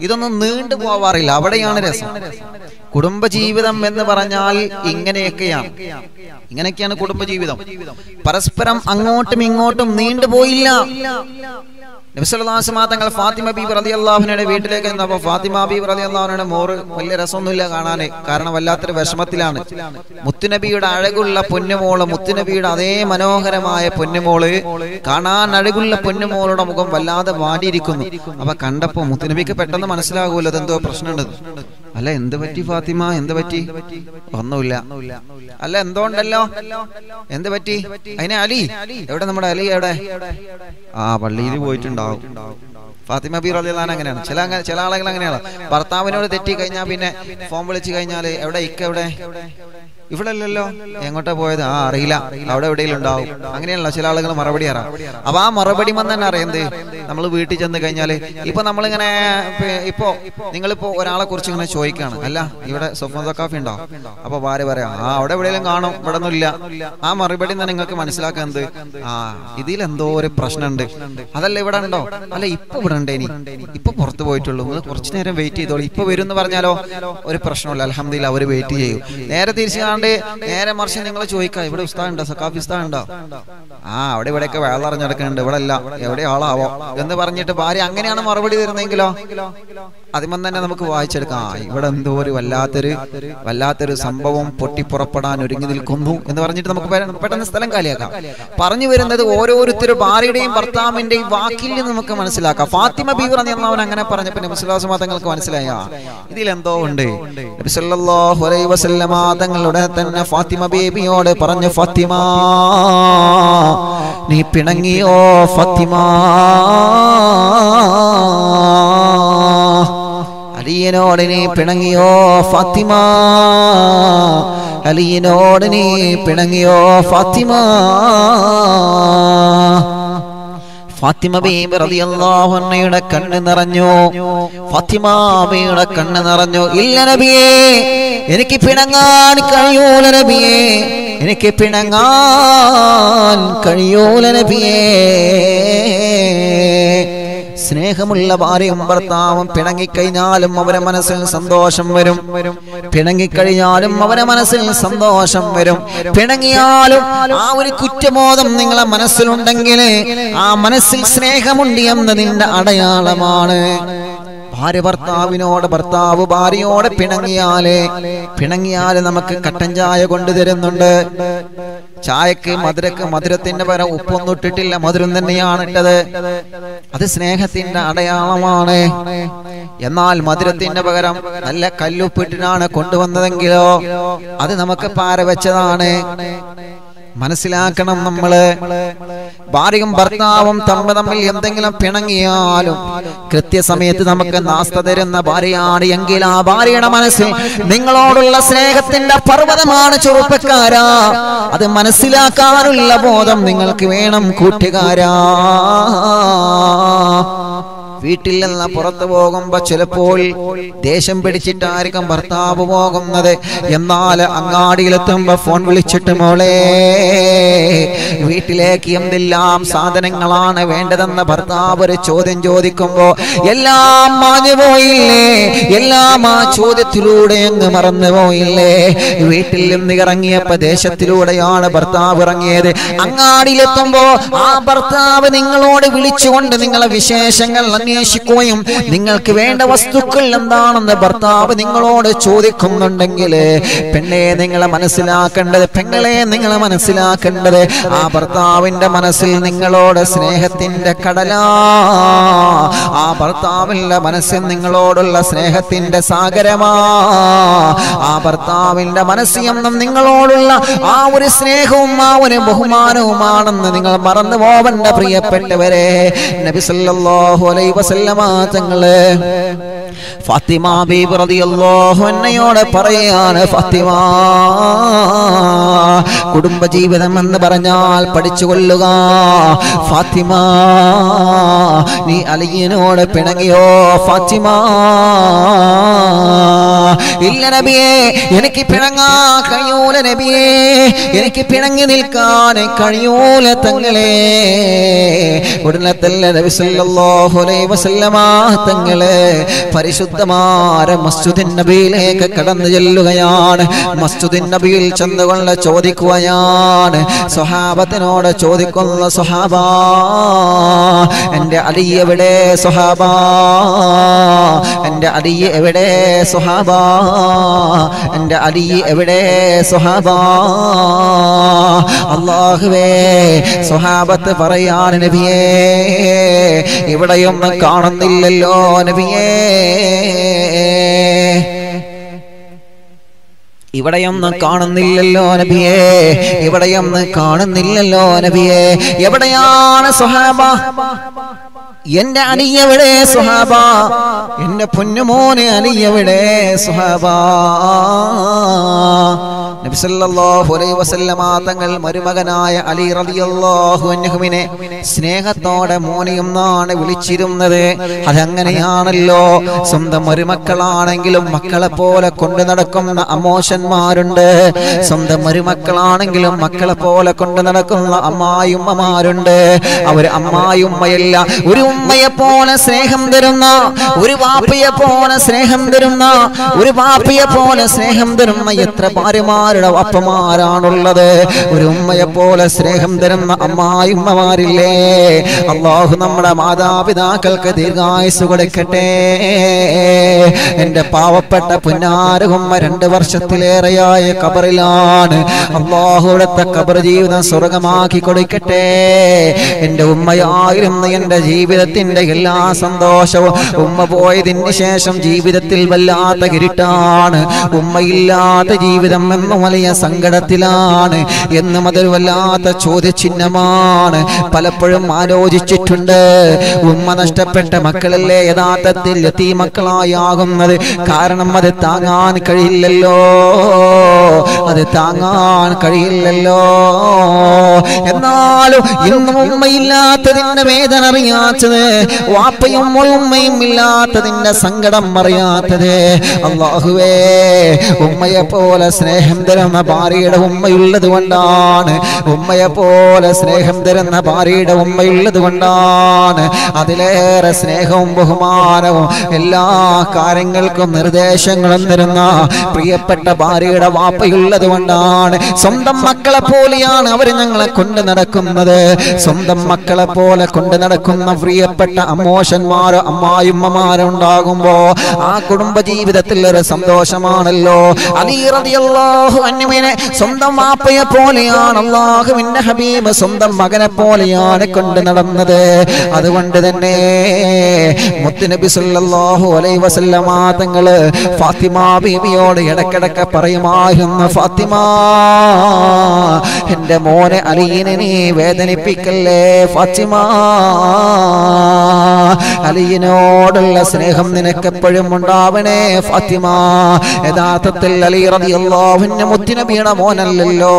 ഇതൊന്നും നീണ്ടു പോവാറില്ല. അവിടെയാണ് രസം. കുടുംബജീവിതം എന്ന് പറഞ്ഞാൽ ഇങ്ങനെയൊക്കെയാണ്. ഇങ്ങനെയൊക്കെയാണ് കുടുംബജീവിതം. പരസ്പരം അങ്ങോട്ടും ഇങ്ങോട്ടും നീണ്ടുപോയില്ല. നബിസ്വല്ലാസ്മാ തങ്ങൾ ഫാത്തിമ ബീബ് റതി അള്ളാഹുനയുടെ വീട്ടിലേക്ക് ചെന്നപ്പോ ഫാത്തിമ ബീബ് റതി അള്ളാഹുനയുടെ മോറ് വലിയ രസമൊന്നുമില്ല കാണാന്. കാരണം വല്ലാത്തൊരു വിഷമത്തിലാണ്. മുത്തുനബിയുടെ അഴകുള്ള പൊന്നുമോൾ മുത്തുനബിയുടെ അതേ മനോഹരമായ പൊന്നുമോൾ കാണാൻ അഴകുള്ള പൊന്നുമോളുടെ മുഖം വല്ലാതെ വാടിയിരിക്കുന്നു. അപ്പൊ കണ്ടപ്പോ മുത്തുനബിക്ക് പെട്ടെന്ന് മനസ്സിലാകുമല്ലോ അതെന്തോ പ്രശ്നമുണ്ട് അല്ല എന്ത് പറ്റി ഫാത്തിമ? എന്ത് പറ്റി? ഒന്നുമില്ല. അല്ല എന്തോണ്ടല്ലോ എന്ത് പറ്റി? അതിനെ അലി. എവിടെ നമ്മുടെ അലി എവിടെ ആ പള്ളിയിൽ പോയിട്ടുണ്ടാവും. ഫാത്തിമ ബീർ റളിയല്ലാൻ അങ്ങനെയാണ് ചില അങ്ങനെ ചില ആളുകൾ അങ്ങനെയാണ്. ഭർത്താവിനോട് തെറ്റി കഴിഞ്ഞാൽ പിന്നെ ഫോം വിളിച്ചു കഴിഞ്ഞാൽ എവിടെ? ഇക്ക എവിടെ? ഇവിടെ അല്ലല്ലോ എങ്ങോട്ടാ പോയത്? ആ അറിയില്ല. അവിടെ എവിടെയെങ്കിലും ഉണ്ടാവും. അങ്ങനെയാണല്ലോ ചില ആളുകൾ മറുപടി അറിയാം അപ്പൊ ആ മറുപടി വന്ന് തന്നെ അറിയുന്നത് നമ്മൾ വീട്ടിൽ ചെന്ന് കഴിഞ്ഞാൽ ഇപ്പൊ നമ്മളിങ്ങനെ ഇപ്പോ നിങ്ങളിപ്പോ ഒരാളെ കുറിച്ച് ഇങ്ങനെ ചോദിക്കാണ്. അല്ല ഇവിടെ സ്വപ്ന കാഫി ഉണ്ടോ? അപ്പൊ ഭാര്യ പറയാം ആ അവിടെ എവിടെയെങ്കിലും കാണും ഇവിടെ ഒന്നും ഇല്ല. ആ മറുപടി തന്നെ നിങ്ങൾക്ക് മനസ്സിലാക്കുന്നത് ആ ഇതിൽ എന്തോ ഒരു പ്രശ്നമുണ്ട്. അതല്ല ഇവിടെ ഉണ്ടോ? അല്ല ഇപ്പൊ ഇവിടെ ഉണ്ട് ഇനി ഇപ്പൊ പുറത്തു പോയിട്ടുള്ളൂ. നിങ്ങൾ കുറച്ചു നേരം വെയിറ്റ് ചെയ്തോളൂ. ഇപ്പൊ വരും എന്ന് പറഞ്ഞാലോ? ഒരു പ്രശ്നമില്ല അലഹമില്ല അവർ വെയിറ്റ് ചെയ്യും. നേരെ തിരിച്ചു കാണാണ്ട് നേരെ മറിച്ച് നിങ്ങൾ ചോദിക്കാം. ഇവിടെ ഉസ്താദ് ഉണ്ടോ സക്കാഫി ഉസ്താദ് ഉണ്ടോ ആ അവിടെ ഇവിടെയൊക്കെ വെള്ളറിഞ്ഞെടുക്കുന്നുണ്ട് ഇവിടെ അല്ല എവിടെ ആളാവോ എന്ന് പറഞ്ഞിട്ട് ഭാര്യ അങ്ങനെയാണ് മറുപടി തരുന്നെങ്കിലോ? അതിമം തന്നെ നമുക്ക് വായിച്ചെടുക്കാം. ഇവിടെ എന്തോ ഒരു വല്ലാത്തൊരു വല്ലാത്തൊരു സംഭവം പൊട്ടിപ്പുറപ്പെടാൻ ഒരുങ്ങി നിൽക്കുന്നു എന്ന് പറഞ്ഞിട്ട് നമുക്ക് പെട്ടെന്ന് സ്ഥലം കാലിയാക്കാം. പറഞ്ഞു വരുന്നത് ഓരോരുത്തരും ഭാര്യയുടെയും ഭർത്താവിന്റെയും വാക്കിൽ നിന്ന് നമുക്ക് മനസ്സിലാക്കാം. ഫാത്തിമ ബീവർ എന്നവൻ അങ്ങനെ പറഞ്ഞപ്പോ മുസ്ലിം മതങ്ങൾക്ക് മനസ്സിലായ? ഇതിലെന്തോ ഉണ്ട്. തങ്ങളുടെ തന്നെ ഫാത്തിമ ബേബിയോട് പറഞ്ഞു ഫാത്തിമ നീ പിണങ്ങിയോ ഫാത്തിമ? അലിയനോട് നീ പിണങ്ങിയോ ഫാത്തിമ? അലിയനോട് നീ പിണങ്ങിയോ ഫാത്തിമ? ഫാത്തിമ ബീബി റളിയല്ലാഹു അൻഹയുടെ കണ്ണ് നിറഞ്ഞു. ഫാത്തിമ ബീയുടെ കണ്ണ് നിറഞ്ഞു. ഇല്ല നബിയേ എനിക്ക് പിണങ്ങാൻ കഴിയൂല നബിയേ. എനിക്ക് പിണങ്ങാൻ കഴിയൂല നബിയേ. സ്നേഹമുള്ള ഭാര്യയും ഭർത്താവും പിണങ്ങിക്കഴിഞ്ഞാലും അവരെ മനസ്സിൽ സന്തോഷം വരും. പിണങ്ങിക്കഴിഞ്ഞാലും അവരെ മനസ്സിൽ സന്തോഷം വരും. പിണങ്ങിയാലും ആ ഒരു കുറ്റബോധം നിങ്ങളെ മനസ്സിലുണ്ടെങ്കിൽ ആ മനസ്സിൽ സ്നേഹമുണ്ട് എന്നതിന്റെ അടയാളമാണ്. ഭാര്യ ഭർത്താവിനോട് ഭർത്താവ് ഭാര്യയോട് പിണങ്ങിയാലേ പിണങ്ങിയാൽ നമുക്ക് കട്ടൻ ചായ കൊണ്ടുതരുന്നുണ്ട് ചായക്ക് മധുരക്ക് മധുരത്തിന്റെ പരം ഉപ്പൊന്നും ഇട്ടിട്ടില്ല മധുരം തന്നെയാണ് ഇട്ടത്. അത് സ്നേഹത്തിന്റെ അടയാളമാണ്. എന്നാൽ മധുരത്തിന്റെ പകരം നല്ല കല്ലുപ്പിട്ടിനാണ് കൊണ്ടുവന്നതെങ്കിലോ അത് നമുക്ക് പാര വെച്ചതാണ് മനസ്സിലാക്കണം നമ്മൾ. ഭാര്യയും ഭർത്താവും തമ്മിൽ തമ്മിൽ എന്തെങ്കിലും പിണങ്ങിയാലും കൃത്യസമയത്ത് നമുക്ക് നാസ്ത തരുന്ന ഭാര്യയാണ് എങ്കിൽ ആ ഭാര്യയുടെ മനസ്സിൽ നിങ്ങളോടുള്ള സ്നേഹത്തിന്റെ പർവതമാണ് ചെറുപ്പക്കാരാ. അത് മനസ്സിലാക്കാനുള്ള ബോധം നിങ്ങൾക്ക് വേണം കൂട്ടുകാരാ. വീട്ടിൽ നിന്ന് പുറത്തു പോകുമ്പോ ചിലപ്പോൾ ദേഷ്യം പിടിച്ചിട്ടായിരിക്കും ഭർത്താവ് പോകുന്നത്. എന്നാൽ അങ്ങാടിയിലെത്തുമ്പോ ഫോൺ വിളിച്ചിട്ട് മോളെ വീട്ടിലേക്ക് എന്തെല്ലാം സാധനങ്ങളാണ് വേണ്ടതെന്ന് ഭർത്താവ് ഒരു ചോദ്യം ചോദിക്കുമ്പോ എല്ലാം മാഞ്ഞു പോയില്ലേ? എല്ലാം ആ ചോദ്യത്തിലൂടെ അങ്ങ് മറന്നു പോയില്ലേ? വീട്ടിൽ നിന്ന് ഇറങ്ങിയപ്പോ ദേശത്തിലൂടെയാണ് ഭർത്താവ് ഇറങ്ങിയത്. അങ്ങാടിയിലെത്തുമ്പോ ആ ഭർത്താവ് നിങ്ങളോട് വിളിച്ചുകൊണ്ട് നിങ്ങളെ വിശേഷങ്ങൾ അന്വേഷിക്കുകയും നിങ്ങൾക്ക് വേണ്ട വസ്തുക്കൾ എന്താണെന്ന് ഭർത്താവ് നിങ്ങളോട് ചോദിക്കുന്നുണ്ടെങ്കിൽ പെണ്ണെ നിങ്ങളെ മനസ്സിലാക്കേണ്ടത് പെങ്ങളെ നിങ്ങളെ മനസ്സിലാക്കേണ്ടത് ആ ഭർത്താവിന്റെ മനസ്സിൽ നിങ്ങളോട് സ്നേഹത്തിന്റെ കടലാ. ആ ഭർത്താവിന്റെ മനസ്സിൽ നിങ്ങളോടുള്ള സ്നേഹത്തിന്റെ സാഗരമാ. ആ ഭർത്താവിന്റെ മനസ്സിൽ എന്നും നിങ്ങളോടുള്ള ആ ഒരു സ്നേഹവും ആ ഒരു ബഹുമാനവുമാണെന്ന് നിങ്ങൾ മറന്നു പോവണ്ട പ്രിയപ്പെട്ടവരെ. നബി സല്ലല്ലാഹു അലൈഹി വസല്ലമ തങ്ങൾ. ഫാത്തിമ ബീബ് റളിയല്ലാഹു പറയാണ് ഫാത്തിമ. കുടുംബജീവിതം എന്ന് പറഞ്ഞാൽ പഠിച്ചു കൊള്ളുക ഫാത്തിമ നീ അലിയനോട് പിണങ്ങിയോ? ഫാത്തിമ ഇല്ല നബിയേ എനിക്ക് പിണങ്ങാ കഴിയൂല നബിയേ. എനിക്ക് പിണങ്ങി നിൽക്കാൻ കഴിയൂല തങ്ങളെ. ഉടനെ തന്നെ നബി സല്ലല്ലാഹു അലൈഹി വസല്ലമ തങ്ങളെ പരിശുദ്ധമായ മസ്ജിദിൻ നബിയിലേക്ക് കടന്നു ചെല്ലുകയാണ്. മസ്ജിദിൻ നബിയിൽ ചെന്നുകൊണ്ട് ചോദിക്കുകയാണ് സ്വഹാബത്തിനോട് ചോദിക്കുന്ന സ്വഹാബ എന്റെ അലി എവിടെ സ്വഹാബ എന്റെ അലി എവിടെ സ്വഹാബ എന്റെ അലി എവിടെ സ്വഹാബ അള്ളാഹുവേ സ്വഹാബത്ത് പറയാൻ നബിയേ ഇവിടെയൊന്നും കാണുന്നില്ലല്ലോ നബിയേ. ഇവിടെയൊന്നും കാണുന്നില്ലല്ലോ നബിയേ. ഇവിടെയൊന്നും കാണുന്നില്ലല്ലോ നബിയേ. എവിടെയാണ് സുഹാബ എന്റെ അലിയവിടെ സുഹാബ എന്റെ പൊന്നുമോനെ അലിയവിടെ സുഹാബ വസല്ലമ തങ്ങൾ മരുമകനായ അലി റളിയല്ലാഹു അൻഹുവിനെ സ്നേഹത്തോടെ മോനെ വിളിച്ചിരുന്നത്. അതങ്ങനെയാണല്ലോ. സ്വന്തം മരുമക്കളാണെങ്കിലും മക്കളെ പോലെ കൊണ്ടു നടക്കുന്ന അമോശന്മാരുണ്ട് സ്വന്തം മരുമക്കളാണെങ്കിലും മക്കളെ പോലെ കൊണ്ടു നടക്കുന്ന അമ്മായിമ്മമാരുണ്ട്. അവർ അമ്മായിമ്മയല്ല ഒരു ഉമ്മയെ പോലെ സ്നേഹം തരുന്ന ഒരു വാപ്പയെ പോലെ സ്നേഹം തരുന്ന ഒരു വാപ്പയെ പോലെ സ്നേഹം തരുന്ന എത്ര ഭാര്യമാരുടെ അപ്പമാരാണുള്ളത്. ഒരു ഉമ്മയെ പോലെ സ്നേഹം തരുന്ന അമ്മായിമ്മമാരില്ലേ അള്ളാഹു നമ്മുടെ മാതാപിതാക്കൾക്ക് ദീർഘായുസ് കൊടുക്കട്ടെ. എന്റെ പാവപ്പെട്ട പുന്നാരുമ്മ രണ്ട് വർഷത്തിലേറെയായ കബറിലാണ് അള്ളാഹുവിടത്തെ കബർ ജീവിതം സ്വർഗമാക്കി കൊടുക്കട്ടെ. എന്റെ ഉമ്മയായിരുന്നു എന്റെ ജീവിതത്തിന്റെ എല്ലാ സന്തോഷവും. ഉമ്മ പോയതിന് ശേഷം ജീവിതത്തിൽ വല്ലാത്ത കിരിട്ടാണ്. ഉമ്മയില്ലാത്ത ജീവിതം എന്ന വലിയ സങ്കടത്തിലാണ് എന്നും അതൊരു വല്ലാത്ത ചോദ്യചിഹ്നമാണ്. പലപ്പോഴും ആലോചിച്ചിട്ടുണ്ട്. ഉമ്മ നഷ്ടപ്പെട്ട മക്കളല്ലേ യഥാർത്ഥത്തിൽ എത്തി മക്കളായാകുന്നത് കാരണം അത് താങ്ങാൻ കഴിയില്ലല്ലോ. അത് താങ്ങാൻ കഴിയില്ലല്ലോ. എന്നാലും ഇന്നും ഉമ്മയില്ലാത്തതിന്റെ വേദന അറിയാത്തത് വാപ്പയും ഉമ്മയും ഇല്ലാത്തതിന്റെ സങ്കടം അറിയാത്തത്. അള്ളാഹുവേ ഉമ്മയെ പോലെ സ്നേഹം തരുന്ന ഭാര്യയുടെ ഉമ്മയുള്ളത് കൊണ്ടാണ്. ഉമ്മയെ പോലെ സ്നേഹം തരുന്ന ഭാര്യയുടെ ഉമ്മയുള്ളത് കൊണ്ടാണ്. അതിലേറെ സ്നേഹവും ബഹുമാനവും എല്ലാ കാര്യങ്ങൾക്കും നിർദ്ദേശങ്ങളും തരുന്ന പ്രിയപ്പെട്ട ഭാര്യയുടെ വാപ്പയുള്ളത് കൊണ്ടാണ്. സ്വന്തം മക്കളെ പോലെയാണ് അവർ ഞങ്ങളെ കൊണ്ട് നടക്കുന്നത്. സ്വന്തം മക്കളെ പോലെ കൊണ്ടു നടക്കുന്ന പ്രിയപ്പെട്ട അമ്മോഷന്മാരോ അമ്മായിമ്മമാരോ ഉണ്ടാകുമ്പോ ആ കുടുംബ ജീവിതത്തിൽ ഒരു സന്തോഷമാണല്ലോ. അലി അൻഹുവിനെ സ്വന്തം വാപ്പയെ പോലെയാണ് അള്ളാഹുവിന്റെ ഹബീബ് സ്വന്തം മകനെ പോലെയാണ് കൊണ്ട് നടന്നത്. അതുകൊണ്ട് തന്നെ മുത്തുനബി സല്ലല്ലാഹു അലൈഹി വസല്ലമ തങ്ങൾ ഫാത്തിമ ബീവിയോട് ഇടക്കിടക്ക് പറയുമായിരുന്നു ഫാത്തിമ എന്റെ മോനെ അലീനെ നീ വേദനിപ്പിക്കല്ലേ ഫാത്തിമ? അലിയിനോടുള്ള സ്നേഹം നിനക്കെപ്പോഴും ഉണ്ടാവണേ ഫാത്തിമ. യഥാർത്ഥത്തിൽ അലി റളിയല്ലാഹുവിന്റെ വീണ മോനല്ലല്ലോ.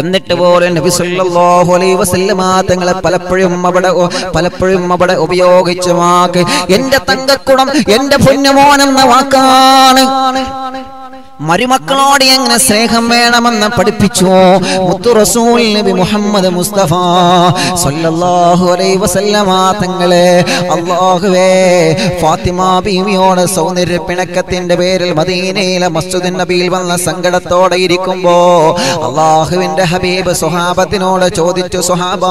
എന്നിട്ട് പോലെ നബി സല്ലല്ലാഹു അലൈഹി വസല്ലമ തങ്ങളെ പലപ്പോഴും അവിടെ പലപ്പോഴും അവിടെ ഉപയോഗിച്ചു വാക്ക് എന്റെ തങ്കക്കുടം എന്റെ പൊന്നുമോനെന്ന വാക്കാണ്. മരുമക്കളോട് എങ്ങനെ സ്നേഹം വേണമെന്ന് പഠിപ്പിച്ചു. മുത്തു റസൂൽ നബി മുഹമ്മദ് മുസ്തഫ സല്ലല്ലാഹു അലൈഹി വസല്ലമ തങ്ങളെ അല്ലാഹുവേ ഫാത്തിമ ബീവിയോട് സൗന്ദര്യ പിണക്കത്തിന്റെ പേരിൽ മദീനയിലെ മസ്ജിദ് നബിയിൽ വന്ന സങ്കടത്തോടെ ഇരിക്കുമ്പോ അള്ളാഹുവിന്റെ ഹബീബ് സുഹാബത്തിനോട് ചോദിച്ചു സുഹാബ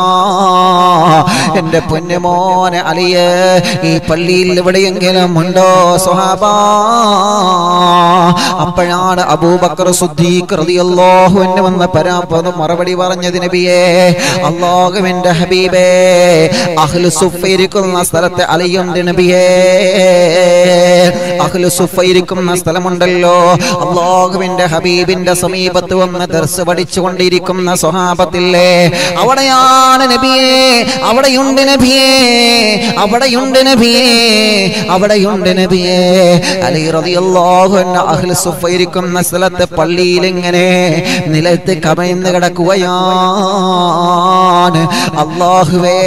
എന്റെ പൊന്നുമോനെ അലിയേ ഈ പള്ളിയിൽ എവിടെയെങ്കിലും ഉണ്ടോ സുഹാബ അപ്പോഴാണ് അബൂബക്കർ സുദ്ദീഖ് റളിയല്ലാഹു അൻഹു വന്ന പരാപദം മറുപടി പറഞ്ഞത് നബിയേ അല്ലാഹുവിന്റെ ഹബീബേ അഹ്ലു സുഫ ഇരിക്കുന്ന സ്ഥലത്തെ അലിയുണ്ട് നബിയേ. അഹ്ലു സുഫ ഇരിക്കുന്ന സ്ഥലമുണ്ടല്ലോ. അല്ലാഹുവിന്റെ ഹബീബിന്റെ സമീപത്ത് വന്ന് ദർസ് പഠിച്ചുകൊണ്ടിരിക്കുന്ന സ്വഹാബത്തില്ലേ? അവിടെയാണ് നബിയേ അവിടെയുണ്ട് നബിയേ അവിടെയുണ്ട് നബിയേ അവിടെയുണ്ട് നബിയേ. അലി റളിയല്ലാഹു അൻഹു അഹ്ലു സുഫ ഇരിക്കുന്ന സ്ഥലത്ത് പള്ളിയിൽ ഇങ്ങനെ നിലത്ത് കമഴ്ന്ന് കിടക്കുകയാണ് അള്ളാഹുവേ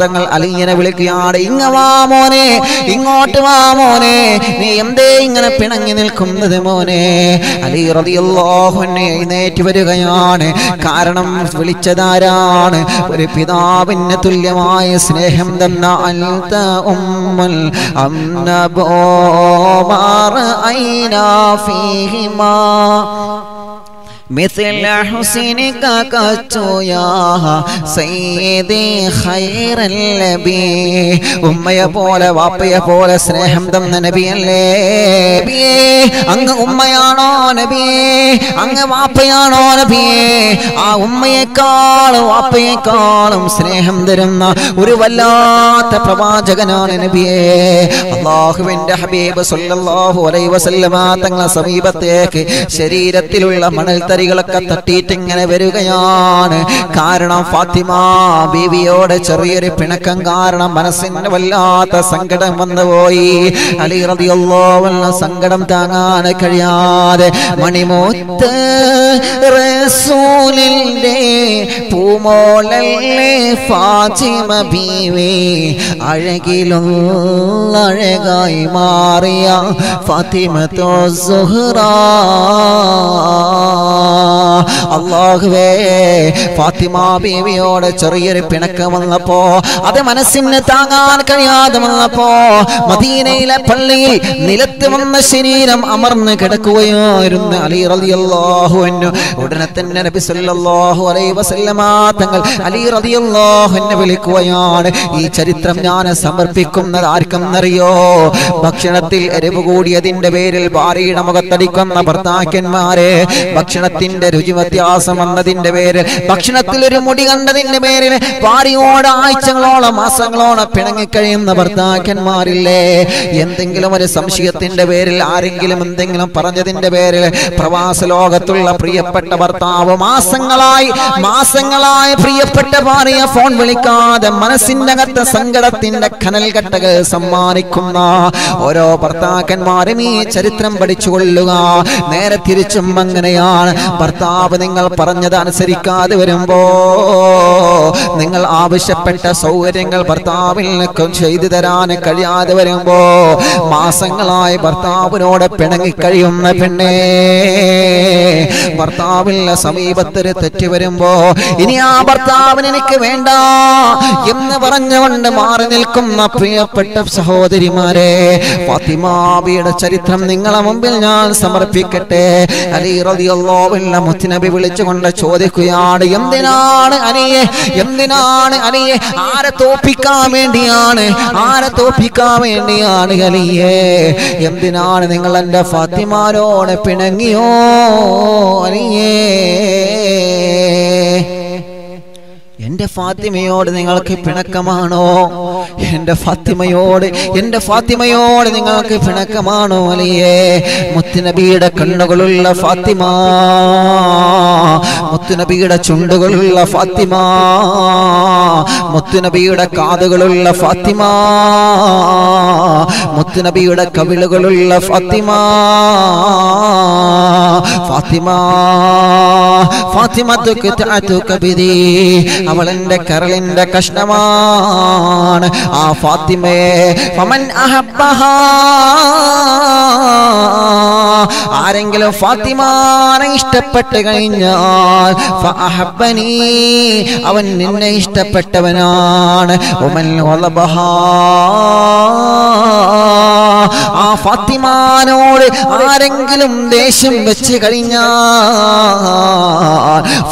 തങ്ങൾ അലിയനെ വിളിക്കുകയാണ്. ഇങ്ങ വാ മോനെ ഇങ്ങോട്ട് വാ മോനെ നീ എന്തേ ഇങ്ങനെ പിണങ്ങി നിൽക്കുന്നത് മോനെ? അലി റളിയല്ലാഹു അൻഹു എഴുന്നേറ്റ് വരികയാണ്. കാരണം വിളിച്ചതാരാണ്? ഒരു പിതാവിന് തുല്യമായ സ്നേഹം തന്ന അൽത ഉമ്മൽ അന്നബോ മാറ ഐനാ ഫീഹിമാ. مثل حسينك كتويا سيدي خير النبي ഉമ്മയെ പോലെ വാപ്പയെ പോലെ സ്നേഹം തന്ന നബിയല്ലേ നബിയേ അങ്ങ് ഉമ്മയാണോ നബിയേ അങ്ങ് വാപ്പയാണോ നബിയേ ആ ഉമ്മയെക്കാളും വാപ്പയെക്കാളും സ്നേഹം തരുന്ന ഒരു വല്ലാത്ത പ്രവാചകനാണ് നബിയേ അള്ളാഹുവിന്റെ ഹബീബ് സല്ലല്ലാഹു അലൈഹി വസല്ലമ തങ്ങളെ സമീപത്തേക്ക് ശരീരത്തിലുള്ള മണൽത്തരികളൊക്കെ തട്ടിയിട്ട് ഇങ്ങനെ വരികയാണ്. കാരണം ഫാത്തിമ ബീവിയോട് ചെറിയൊരു പിണക്കം കാരണം മനസ്സിന് വല്ലാത്ത സങ്കടം വന്നുപോയി അലി റതിയല്ലോ സങ്കടം താങ്ങാൻ കഴിയാതെ മണിമൂത്ത് റസൂലിന്റെ പൂമോളല്ലേ ഫാത്തിമ ബീവി അഴകിലും അഴകായി മാറിയ ഫാത്തിമത്തോ സുഹ്റ. അള്ളാഹുവേ ഫാത്തിമ ബീവിയോട് ചെറിയൊരു പിണക്കം വന്നപ്പോ അത് മനസ്സിന് താങ്ങാൻ കഴിയാതെ വന്നപ്പോ മദീനയിലെ പള്ളിയിൽ നിലത്ത് വന്ന ശരീരം അമർന്ന് കിടക്കുകയായിരുന്നു അലി റളിയല്ലാഹു അൻഹു. ഉടനെ തന്നെ നബി സല്ലല്ലാഹു അലൈഹി വസല്ലമ തങ്ങൾ അലി റളിയല്ലാഹു അൻഹു വിളിക്കുകയാണ് ഈ ചരിത്രം ഞാൻ സമർപ്പിക്കുന്നത് ആർക്കും അറിയോ ഭക്ഷണത്തിൽ എരിവ് കൂടിയതിന്റെ പേരിൽ ഭാര്യയുടെ മുഖത്തടിക്കുന്ന ഭർത്താക്കന്മാരെ ഭക്ഷണത്തിന്റെ രുചി വ്യത്യാസം വന്നതിന്റെ പേരിൽ ഭക്ഷണത്തിൽ ഒരു മുടി കണ്ടതിന്റെ പേരിൽ ഭാര്യയോട് ആഴ്ചകളോളം മാസങ്ങളോളം പിണങ്ങിക്കഴിയുന്ന ഭർത്താക്കന്മാരില്ലേ? എന്തെങ്കിലും ഒരു സംശയത്തിന്റെ പേരിൽ ആരെങ്കിലും എന്തെങ്കിലും പറഞ്ഞതിന്റെ പേരിൽ പ്രവാസ ലോകത്തുള്ള പ്രിയപ്പെട്ട ഭർത്താവ് മാസങ്ങളായി മാസങ്ങളായി പ്രിയപ്പെട്ട പാറിയ ഫോൺ വിളിക്കാതെ മനസ്സിന്റെ അകത്ത് സങ്കടത്തിന്റെ കനൽ കട്ടകൾ സമ്മാനിക്കുന്ന ഓരോ ഭർത്താക്കന്മാരും ഈ ചരിത്രം പഠിച്ചുകൊള്ളുക. നേരെ തിരിച്ചും അങ്ങനെയാണ്. ഭർത്താവ് നിങ്ങൾ പറഞ്ഞത് അനുസരിക്കാതെ വരുമ്പോ നിങ്ങൾ ആവശ്യപ്പെട്ട സൗകര്യങ്ങൾ ഭർത്താവിൽ നിൽക്കും ചെയ്തു തരാൻ കഴിയാതെ വരുമ്പോ മാസങ്ങളായി ഭർത്താവിനോട് പിണങ്ങി കഴിയുന്ന പെണ്ണേ ഭർത്താവിലെ സമീപത്തിന് തെറ്റി വരുമ്പോ ഇനി ആ ഭർത്താവിന് എനിക്ക് വേണ്ട എന്ന് പറഞ്ഞുകൊണ്ട് മാറി നിൽക്കുന്ന പ്രിയപ്പെട്ട സഹോദരിമാരെ ഫാത്തിമാബിയുടെ ചരിത്രം നിങ്ങളെ മുമ്പിൽ ഞാൻ സമർപ്പിക്കട്ടെ. അലി റളിയല്ലാഹുവിന്റെ മുത്തുനബി വിളിച്ചുകൊണ്ട് ചോദിക്കുകയാണ് എന്തിനാണ് അനിയെ? എന്തിനാണ് അനിയെ? ആരെ തോപ്പിക്കാൻ വേണ്ടിയാണ്? ആരെ തോപ്പിക്കാൻ വേണ്ടിയാണ് അലിയെ എന്തിനാണ് നിങ്ങൾ എന്റെ ഫാത്തിമാരോട് പിണങ്ങിയോ അനിയേ? എന്റെ ഫാത്തിമയോട് നിങ്ങൾക്ക് പിണക്കമാണോ? എന്റെ ഫാത്തിമയോട് എന്റെ ഫാത്തിമയോട് നിങ്ങൾക്ക് പിണക്കമാണോ അലിയേ മുത്തുനബിയുടെ കണ്ണുകളുള്ള ഫാത്തിമ മുത്തുനബിയുടെ ചുണ്ടുകളുള്ള ഫാത്തിമ മുത്തുനബിയുടെ കാതുകളുള്ള ഫാത്തിമ മുത്തുനബിയുടെ കവിളുകളുള്ള ഫാത്തിമ ഫാത്തിമ ഫാത്തിമത്തുക്ക് കബിതി എന്റെ കരളിന്റെ കഷ്ണമാണ്. ആ ഫാത്തിമയെ ഫമൻ ആരെങ്കിലും ഫാത്തിമാനെ ഇഷ്ടപ്പെട്ട് കഴിഞ്ഞാൽ അവൻ നിന്നെ ഇഷ്ടപ്പെട്ടവനാണ്. ഉമൻ വലബഹ ആ ഫാത്തിമാനോട് ആരെങ്കിലും ദേഷ്യം വെച്ച് കഴിഞ്ഞാൽ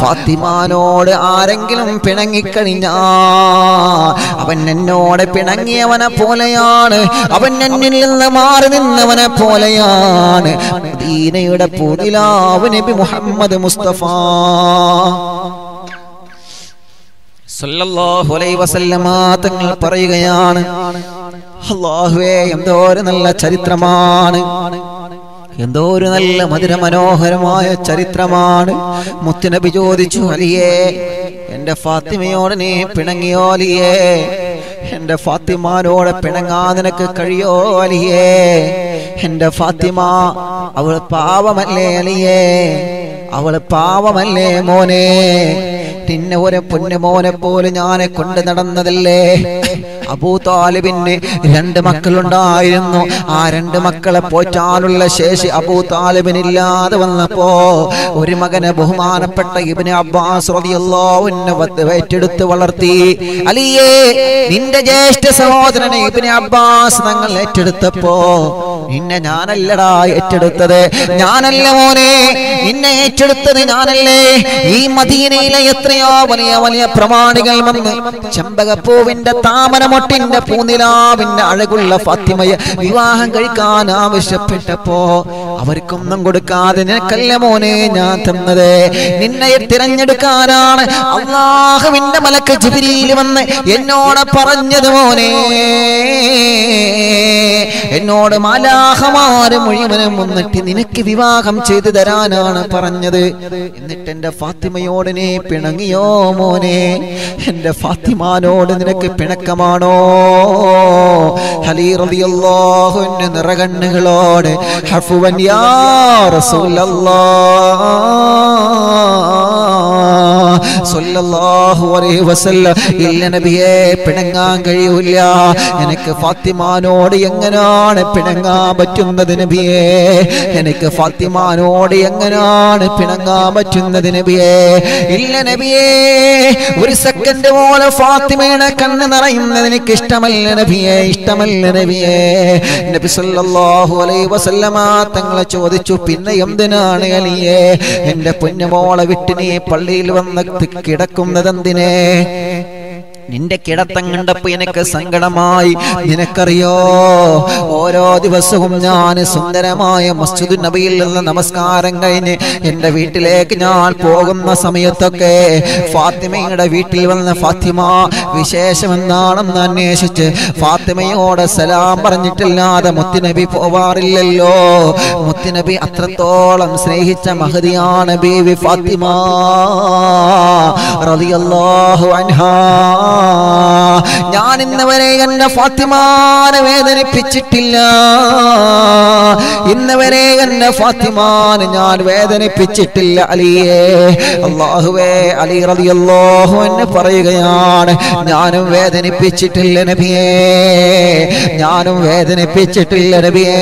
ഫാത്തിമാനോട് ആരെങ്കിലും പിണങ്ങിക്കഴിഞ്ഞാൽ അവൻ എന്നോട് പിണങ്ങിയവനെ പോലെയാണ്. അവൻ എന്നിൽ നിന്ന് മാറി നിന്നവനെ പോലെയാണ്. ദീനയുടെ പൂതിലാവ് നബി മുഹമ്മദ് മുസ്തഫ. സല്ലല്ലാഹു അലൈഹി വസല്ലമ തങ്ങൾ പറയുകയാണ് അള്ളാഹുവേ എന്തോ ഒരു നല്ല ചരിത്രമാണ്. എന്തോ ഒരു നല്ല മധുര മനോഹരമായ ചരിത്രമാണ്. മുത്തുനബി ചോദിച്ചു അലിയേ എന്റെ ഫാത്തിമയോട് നീ പിണങ്ങിയോ അലിയേ? എന്റെ ഫാത്തിമാനോട് പിണങ്ങാ നിനക്ക് കഴിയോ അലിയേ? എന്റെ ഫാത്തിമ അവൾ പാവമല്ലേ അലിയേ? അവൾ പാവമല്ലേ മോനെ? നിന്നെ ഒരു പൊന്നുമോനെ പോലെ ഞാനെ കൊണ്ട് നടന്നതല്ലേ? അബൂ താലിബിന് രണ്ട് മക്കളുണ്ടായിരുന്നു. ആ രണ്ട് മക്കളെ പോറ്റാനുള്ള ശേഷി അബൂ താലിബിനില്ലാതെ വന്നപ്പോ ഒരു മകനെ ബഹുമാനപ്പെട്ട ഇബിന് അബ്ബാസ് ഏറ്റെടുത്ത് വളർത്തി. അലിയേ നിന്റെ ജ്യേഷ്ഠ സഹോദരനെ ഇബിന് അബ്ബാസ് തങ്ങൾ ഏറ്റെടുത്തപ്പോ നിന്നെ ഞാനല്ലടാ ഏറ്റെടുത്തത്. ഞാനല്ല മോനെ. നിന്നെ ഏറ്റെടുത്തത് ഞാനല്ലേ. ഈ മദീനയിലെ എത്രയോ വലിയ വലിയ പ്രമാണികൾ വന്ന് ചെമ്പകപ്പൂവിന്റെ താമരമൊട്ടിന്റെ പൂനിലാവിന്റെ അഴകുള്ള ഫാത്തിമയെ വിവാഹം കഴിക്കാൻ ആവശ്യപ്പെട്ടപ്പോ അവർക്കൊന്നും കൊടുക്കാതെ നിനക്കല്ല മോനെ ഞാൻ തന്നത്? നിന്നെ തിരഞ്ഞെടുക്കാനാണ് അള്ളാഹുവിന്റെ മലക്ക് ജിബിരിയിൽ വന്ന് എന്നോട് പറഞ്ഞത് മോനെ. എന്നോട് മാലാഹമാര് മുഴുവനും വന്നിട്ട് നിനക്ക് വിവാഹം ചെയ്തു തരാനാണ് പറഞ്ഞത്. എന്നിട്ട് എന്റെ ഫാത്തിമയോടനെ പിണങ്ങിയോ മോനെ? എന്റെ ഫാത്തിമാനോട് നിനക്ക് പിണക്കമാണോ? ഹലീറിയാഹുവിന്റെ നിറകണ്ണുകളോട് ഹഫുവൻ യാ റസൂലല്ലാ സല്ലല്ലാഹു അലൈഹി വസല്ലം. ഇല്ല നബിയെ പിണങ്ങാൻ കഴിയൂല എനിക്ക് ഫാത്തിമാനോട് എങ്ങനെയാണ് പിണങ്ങാൻ പറ്റുന്നത് നബിയെ? എനിക്ക് ഫാത്തിമാനോട് എങ്ങനെയാണ് പിണങ്ങാൻ പറ്റുന്നത് നബിയെ? ഇല്ല നബിയെ ഒരു സെക്കൻഡ് പോലെ ഫാത്തിമയുടെ കണ്ണ് നിറയുന്നത് എനിക്ക് ഇഷ്ടമല്ല നബിയെ ഇഷ്ടമല്ല നബിയെ. നബി സല്ലല്ലാഹു അലൈഹി വസല്ലമ തങ്ങളെ ചോദിച്ചു പിന്നെ എന്തിനാണ് അലിയെ? എന്റെ പൊന്നുമോളെ വിട്ട് നീ പള്ളിയിൽ വന്ന് കിടക്കുന്നത് എന്തിനെ നിന്റെ കിടത്തം കണ്ടപ്പോ എനിക്ക് സങ്കടമായി. നിനക്കറിയോ? ഓരോ ദിവസവും ഞാൻ സുന്ദരമായ മസ്ജിദ് നബിയിൽ നിന്ന് നമസ്കാരം കഴിഞ്ഞ് എന്റെ വീട്ടിലേക്ക് ഞാൻ പോകുന്ന സമയത്തൊക്കെ ഫാത്തിമയുടെ വീട്ടിൽ വന്ന ഫാത്തിമ വിശേഷം എന്താണെന്ന് അന്വേഷിച്ച് ഫാത്തിമയോട് സലാം പറഞ്ഞിട്ടില്ലാതെ മുത്തുനബി പോവാറില്ലല്ലോ. മുത്തുനബി അത്രത്തോളം സ്നേഹിച്ച മഹതിയാണ് ബീവി ഫാത്തിമ. റളിയല്ലാഹു അൻഹാ. ഞാൻ ഇന്ന് വരെ എന്റെ ഫാത്തിമാനെ വേദനിപ്പിച്ചിട്ടില്ല. ഇന്ന് വരെ എന്റെ ഫാത്തിമാനെ ഞാൻ വേദനിപ്പിച്ചിട്ടില്ല അലിയേ. അള്ളാഹുവേ അലി റളിയല്ലാഹു എന്ന് പറയുകയാണ് ഞാനും വേദനിപ്പിച്ചിട്ടില്ല നബിയേ. ഞാനും വേദനിപ്പിച്ചിട്ടില്ല നബിയേ.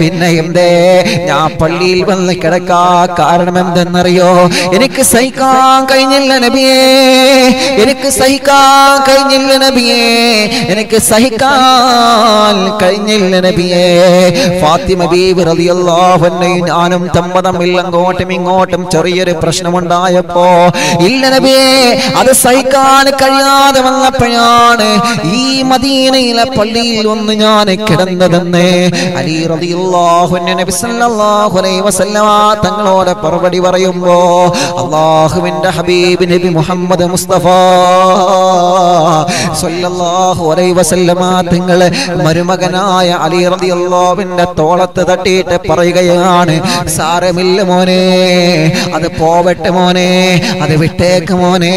പിന്നെ എന്തേ ഞാൻ പള്ളിയിൽ വന്ന് കിടക്കാ കാരണം എന്തെന്നറിയോ? എനിക്ക് സഹിക്കാൻ കഴിഞ്ഞില്ല നബിയേ. എനിക്ക് സഹിക്കാൻ കഴിഞ്ഞില്ല നബിയേ. എനിക്ക് സഹിക്കാൻ കഴിഞ്ഞില്ല നബിയേ. ഫാത്തിമ ബീബി റളിയല്ലാഹു അൻഹയും ഞാനും തമ്മ തമ്മിൽ അങ്ങോട്ടും ഇങ്ങോട്ടും ചെറിയൊരു പ്രശ്നമുണ്ടായപ്പോ ഇല്ല നബിയേ അത് സഹിക്കാൻ കഴിയാതെ വന്നപ്പോഴാണ് ഈ മദീനയിലെ പള്ളിയിൽ ഒന്ന് ഞാൻ കിടന്നതെന്ന് അലി റളിയല്ലാഹു അൻഹു നബി സല്ലല്ലാഹു അലൈഹി വസല്ലമ തങ്ങളോട് മറുപടി പറയുമ്പോ അള്ളാഹുവിന്റെ ഹബീബ് നബി മുഹമ്മദ് മുസ്തഫ തങ്ങളെ മരുമകനായ അലി റളിയല്ലാഹുവിന്റെ തോളത്ത് തട്ടിയിട്ട് പറയുകയാണ് സാരമില്ല മോനെ അത് പോവട്ടെ മോനെ അത് വിട്ടേക്ക് മോനെ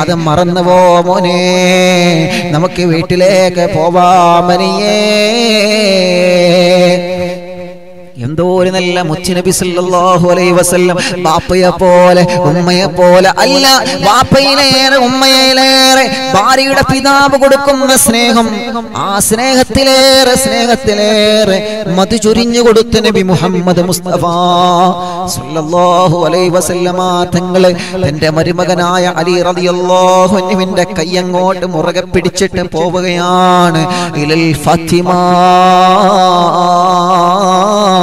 അത് മറന്നു പോ മോനെ നമുക്ക് വീട്ടിലേക്ക് പോവാമനിയേ എന്തോ ഒരു നല്ല മുച്ചുനബി സല്ലല്ലാഹു അലൈഹി വസല്ലം ബാപ്പയെ പോലെ ഉമ്മയെ പോലെ അല്ല ബാപ്പയിലേറെ ഉമ്മയിലേറെ ഭാര്യയുടെ പിതാവ് കൊടുക്കുന്ന സ്നേഹം ആ സ്നേഹത്തിലേറെ സ്നേഹത്തിലേറെ മതി ചൊരിഞ്ഞു കൊടുത്ത നബി മുഹമ്മദ് മുസ്തഫ സല്ലല്ലാഹു അലൈഹി വസല്ലമ തങ്ങൾ തന്റെ മരുമകനായ അലി റളിയല്ലാഹു അൻഹുവിന്റെ കൈയങ്ങോട്ട് മുറുകെ പിടിച്ചിട്ട് പോവുകയാണ്. ഇലൽ ഫാത്തിമ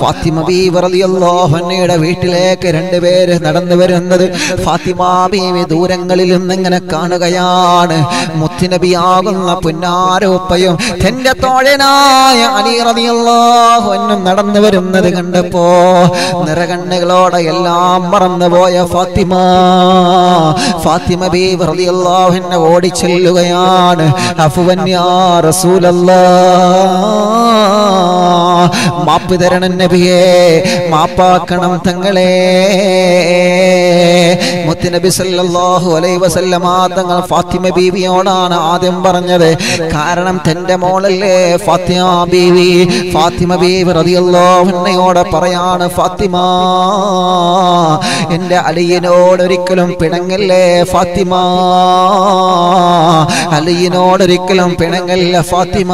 ഫാത്തിമ ബീവി വീട്ടിലേക്ക് രണ്ടുപേര് നടന്നു വരുന്നത് ഫാത്തിമ ബീവി ദൂരങ്ങളിൽ നിന്നിങ്ങനെ കാണുകയാണ്. മുത്തുനബിയാകുന്ന പുന്നാരോപ്പയും തന്റെ തോഴനായ അലി നടന്നു വരുന്നത് കണ്ടപ്പോ നിറകണ്ണുകളോടെ എല്ലാം മറന്നുപോയ ഫാത്തിമ. ഫാത്തിമ ബീവി റളിയല്ലാഹു അൻഹ ഓടി ചെല്ലുകയാണ് അഫുവൻ യാ റസൂലല്ലാഹ് മാപ്പ് തരണേ നബിയെ മാപ്പാക്കണം തങ്ങളെ. മുത്തുനബി സല്ലല്ലാഹു അലൈഹി വസല്ലമ തങ്ങൾ ഫാത്തിമ ബീവിയോടാണ് ആദ്യം പറഞ്ഞത്. കാരണം തന്റെ മോളല്ലേ ഫാത്തിമ ബീവി. ഫാത്തിമ ബീവി റളിയല്ലാഹു അൻഹയോട് പറയാണ് ഫാത്തിമ എന്റെ അലിയനോട് ഒരിക്കലും പിണങ്ങല്ലേ ഫാത്തിമ? അലിയനോട് ഒരിക്കലും പിണങ്ങല്ല ഫാത്തിമ.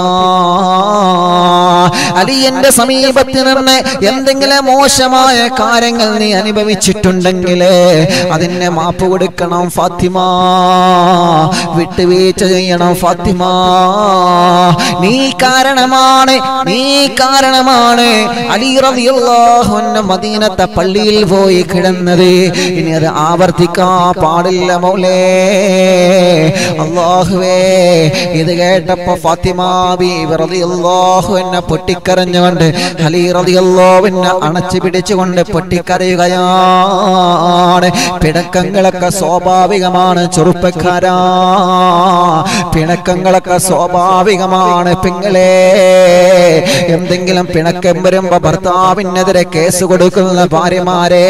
അലിയന്റെ സമീപത്ത് നിന്ന് എന്തെങ്കിലും മോശമായ കാര്യങ്ങൾ നീ അനുഭവിച്ചിട്ടുണ്ടെങ്കിൽ അതിനെ മാപ്പ് കൊടുക്കണം ഫാത്തിമ. വിട്ടുവീഴ്ച ചെയ്യണം ഫാത്തിമ. നീ കാരണമാണ് നീ കാരണമാണ്. അലി അൻഹു മദീനത്തെ പള്ളിയിൽ പോയി കിടന്നത്. ഇനി അത് ആവർത്തിക്കാൻ പാടില്ല മൗലേ. അള്ളാഹുവേ ഇത് കേട്ടപ്പോ ഫാത്തിമ ബീവി റളിയല്ലാഹു എന്നെ പൊട്ടിക്കരഞ്ഞുകൊണ്ട് അലി റളിയല്ലാഹു എന്നെ അണച്ചു പിടിച്ചുകൊണ്ട് പൊട്ടിക്കരയുകയാണ്. പിണക്കങ്ങളൊക്കെ സ്വാഭാവികമാണ് ചെറുപ്പക്കാരാ. പിണക്കങ്ങളൊക്കെ സ്വാഭാവികമാണ് പിങ്ങളെ. എന്തെങ്കിലും പിണക്കം വരുമ്പോ ഭർത്താവിനെതിരെ കേസ് കൊടുക്കുന്ന ഭാര്യമാരെ.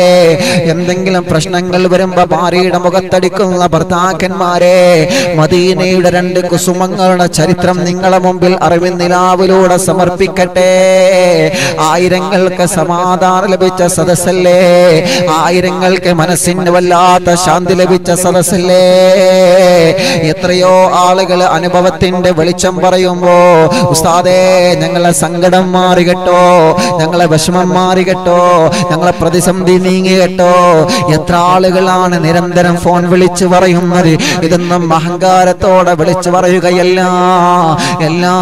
എന്തെങ്കിലും പ്രശ്നങ്ങൾ വരുമ്പോ ഭാര്യയുടെ മുഖത്തടിക്കുന്ന ഭർത്താക്കന്മാരെ. മദീനയുടെ രണ്ട് കുസുമങ്ങളുടെ ചരിത്രം നിങ്ങളെ മുമ്പിൽ അറിവിൻ നിലാവിലൂടെ സമർപ്പിക്കട്ടെ ആയിരങ്ങൾക്ക് സമാധാനം ലഭിച്ച സദസ്സല്ലേ? ആയിരങ്ങൾക്ക് മനസ്സിന് വല്ലാത്ത ശാന്തി ലഭിച്ച സദസ്സല്ലേ? എത്രയോ ആളുകൾ അനുഭവത്തിന്റെ വെളിച്ചം പറയുമ്പോ ഉസ്താദേ ഞങ്ങളെ സങ്കടം മാറി കെട്ടോ ഞങ്ങളെ വിഷമം മാറി കെട്ടോ ഞങ്ങളെ പ്രതിസന്ധി നീങ്ങി കെട്ടോ. എത്ര ആളുകളാണ് നിരന്തരം ഫോൺ വിളിച്ചു പറയുന്നത്? ഇതൊന്നും അഹങ്കാരത്തോടെ വിളിച്ചു പറയുകയല്ല. എല്ലാ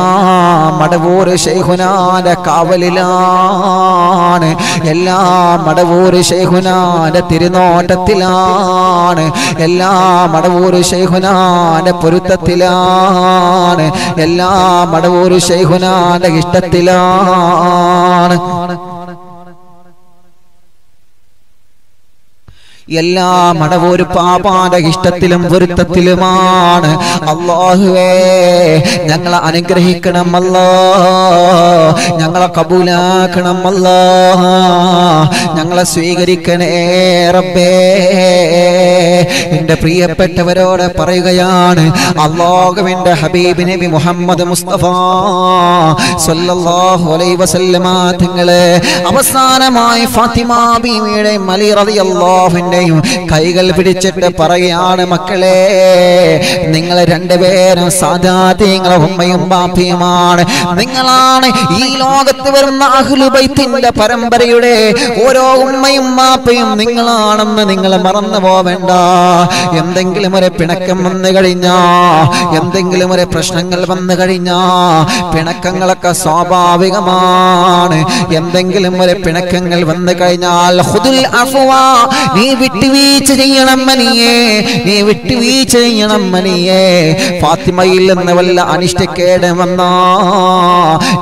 മടവൂര് ശൈഹുനാന്റെ കാവലിലാണ്. എല്ലാ മടവൂര് ശേഖുനാന്റെ തിരുനോട്ടത്തിലാണ്. എല്ലാ മടവൂര് ശേഖുനാന്റെ പൊരുത്തത്തിലാണ്. എല്ലാ മടവൂര് ശേഖുനാന്റെ ഇഷ്ടത്തിലാണ്. എല്ലാ മടവൊരു പാപാന്റെ ഇഷ്ടത്തിലും പൊരുത്തത്തിലുമാണ് അള്ളാഹുവേ ഞങ്ങളെ അനുഗ്രഹിക്കണം അല്ലോ ഞങ്ങളെ കബൂലാക്കണം അല്ലോ ഞങ്ങളെ സ്വീകരിക്കണേ റബ്ബേ. എന്റെ പ്രിയപ്പെട്ടവരോട് പറയുകയാണ് അള്ളാഹുവിന്റെ ഹബീബ് നബി മുഹമ്മദ് മുസ്തഫ സല്ലല്ലാഹു അലൈഹി വസല്ലമ. തങ്ങളെ അവസാനമായി ഫാത്തിമ ബീവിയുടെ മലി റളിയല്ലാഹുവിന്റെയും കൈകൾ പിടിച്ചിട്ട് പറയുകയാണ് മക്കളെ നിങ്ങൾ രണ്ടുപേരും സാധാത്യങ്ങളെ ഉമ്മയും ബാപ്പിയുമാണ്. നിങ്ങളാണ് ഈ ലോകത്ത് വരുന്ന അഹ്ലുബൈത്തിന്റെ പരമ്പരയുടെ ഓരോ ഉമ്മയും ബാപ്പയും നിങ്ങളാണെന്ന് നിങ്ങൾ മറന്നു പോവേണ്ട. എന്തെങ്കിലും ഒരു പിണക്കം വന്നു കഴിഞ്ഞാ എന്തെങ്കിലും ഒരു പ്രശ്നങ്ങൾ വന്നു കഴിഞ്ഞാ പിണക്കങ്ങളൊക്കെ സ്വാഭാവികമാണ്. എന്തെങ്കിലും ഒരു പിണക്കങ്ങൾ വന്നു കഴിഞ്ഞാൽ നീ വിട്ടുവീഴ്ച ചെയ്യണം മനിയേ. നീ വിട്ടുവീഴ്ച ചെയ്യണം മനിയേ. ഫാത്തിമയിൽ നിന്ന് വല്ല അനിഷ്ടക്കേട് വന്നാ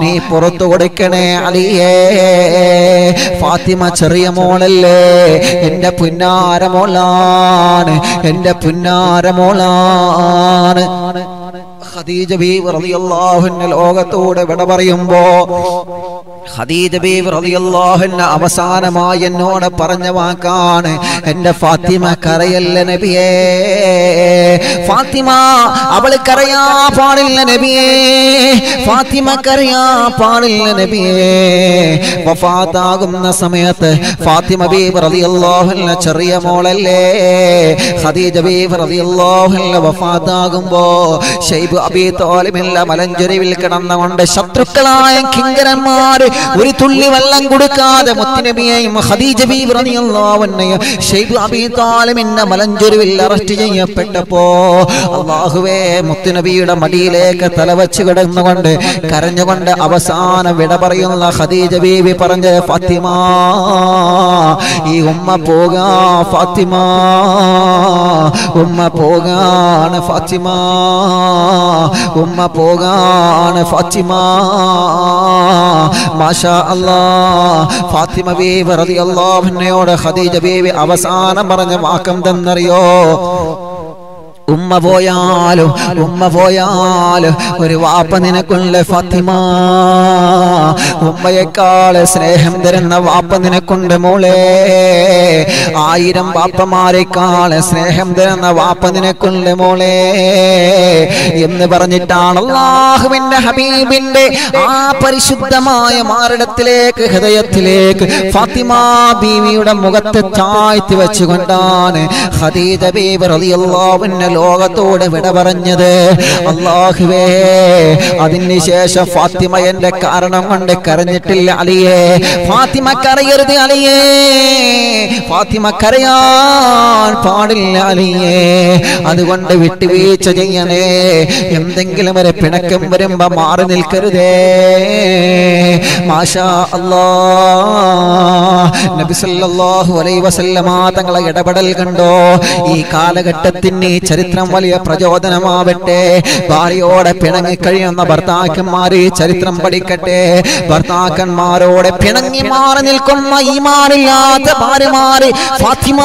നീ പുറത്തു കൊടുക്കണേ അലിയേ. ഫാത്തിമ ചെറിയ മോളല്ലേ. എന്റെ പുന്നാരമോളാണ്. എന്റെ പുന്നാര മോളാണ് ഖദീജ ഖദീജ അവസാനമായി എന്നോട് പറഞ്ഞ വാക്കാണ് എന്റെ ഫാത്തിമ കരയല്ല നബിയേ. ഫാത്തിമ അവൾ കരയാ പാടില്ല നബിയേ. ഫാത്തിമ കരയാ പാടില്ല നബിയേ. വഫാത്താകുന്ന സമയത്ത് ഫാത്തിമ ബീവി റളിയല്ലാഹു അൻഹ ചെറിയ മോളല്ലേ. ഖദീജ ബീവി റളിയല്ലാഹു അൻഹ വഫാത്താകുമ്പോ ഷൈബ് അബി തോലിമില്ല മലഞ്ചെരിവിൽ കിടന്നുകൊണ്ട് ശത്രുക്കളായ കിങ്കരന്മാര് ഒരു തുള്ളി വെള്ളം കൊടുക്കാതെ മുത്തുനബിയെയും റളിയല്ലാഹു അൻഹയും ഷൈബ് അബി താലിമിന്റെ മലഞ്ചെരിവിൽ അറസ്റ്റ് ചെയ്യപ്പെട്ടപ്പോ അള്ളാഹുവേ മുത്തുനബിയുടെ മടിയിലേക്ക് തലവച്ച് കിടന്നുകൊണ്ട് കരഞ്ഞുകൊണ്ട് അവസാനം വിട പറയുന്ന ഹദീജ ബീവി പറഞ്ഞ ഫാത്തിമ ഈ ഉമ്മ പോകാ ഫാത്തിമ ഉമ്മ പോകാണ് ഫാത്തിമ. ഉമ്മ പോകാണ് ഫാത്തിമ. മാഷാ അല്ലാ ഫാത്തിമ ബീവി റളിയല്ലാഹു അൻഹയോട് ഖദീജ ബീവി അവസാനം പറഞ്ഞ വാക്കം തന്നറിയോ ഉമ്മ പോയാലും ഉമ്മ പോയാലും ഒരു വാപ്പ നിനക്കുള്ള ഫാത്തിമ. ഉമ്മയെക്കാൾ സ്നേഹം തരുന്ന വാപ്പ നിനക്കുണ്ട് മോളെ. ആയിരം വാപ്പമാരെക്കാൾ സ്നേഹം തരുന്ന വാപ്പ നിനക്കുണ്ട് മോളെ. എന്ന് പറഞ്ഞിട്ടാണ് അള്ളാഹുവിന്റെ ഹബീബിന്റെ ആ പരിശുദ്ധമായ മാറിടത്തിലേക്ക് ഹൃദയത്തിലേക്ക് ഫാത്തിമ ബീവിയുടെ മുഖത്ത് താഴ്ത്തി വെച്ചുകൊണ്ടാണ് ഹദീദ ബീബ് റളിയല്ലാഹു അൻഹ ലോകത്തോട് വിട പറഞ്ഞത്. അള്ളാഹുവേ അതിനുശേഷം ഫാത്തിമ എന്റെ കാരണം കൊണ്ട് കരഞ്ഞിട്ടില്ല അലിയേ ഫാത്തിമ കരയരുത് അലിയേ ഫാത്തിമ കരയാൻ പാടില്ല അലിയേ അതുകൊണ്ട് വിട്ടുവീഴ്ച ചെയ്യണേ. എന്തെങ്കിലും ഒരു പിണക്കം വരുമ്പോ മാറി നിൽക്കരുതേ. മാഷാ അല്ലാ. അലൈഹി വസല്ലമ തങ്ങളെ ഇടപെടൽ കണ്ടോ? ഈ കാലഘട്ടത്തിന് ഈ ചരിത്രം വലിയ പ്രചോദനമാവട്ടെ. ഭാര്യയോടെ പിണങ്ങി കഴിയുന്ന ഭർത്താക്കന്മാര് ഈ ചരിത്രം പഠിക്കട്ടെ. ഭർത്താക്കന്മാരോടെ പിണങ്ങി മാറി നിൽക്കുന്ന ഈമാനില്ലാത്ത ഭാര്യമാര് ഫാത്തിമ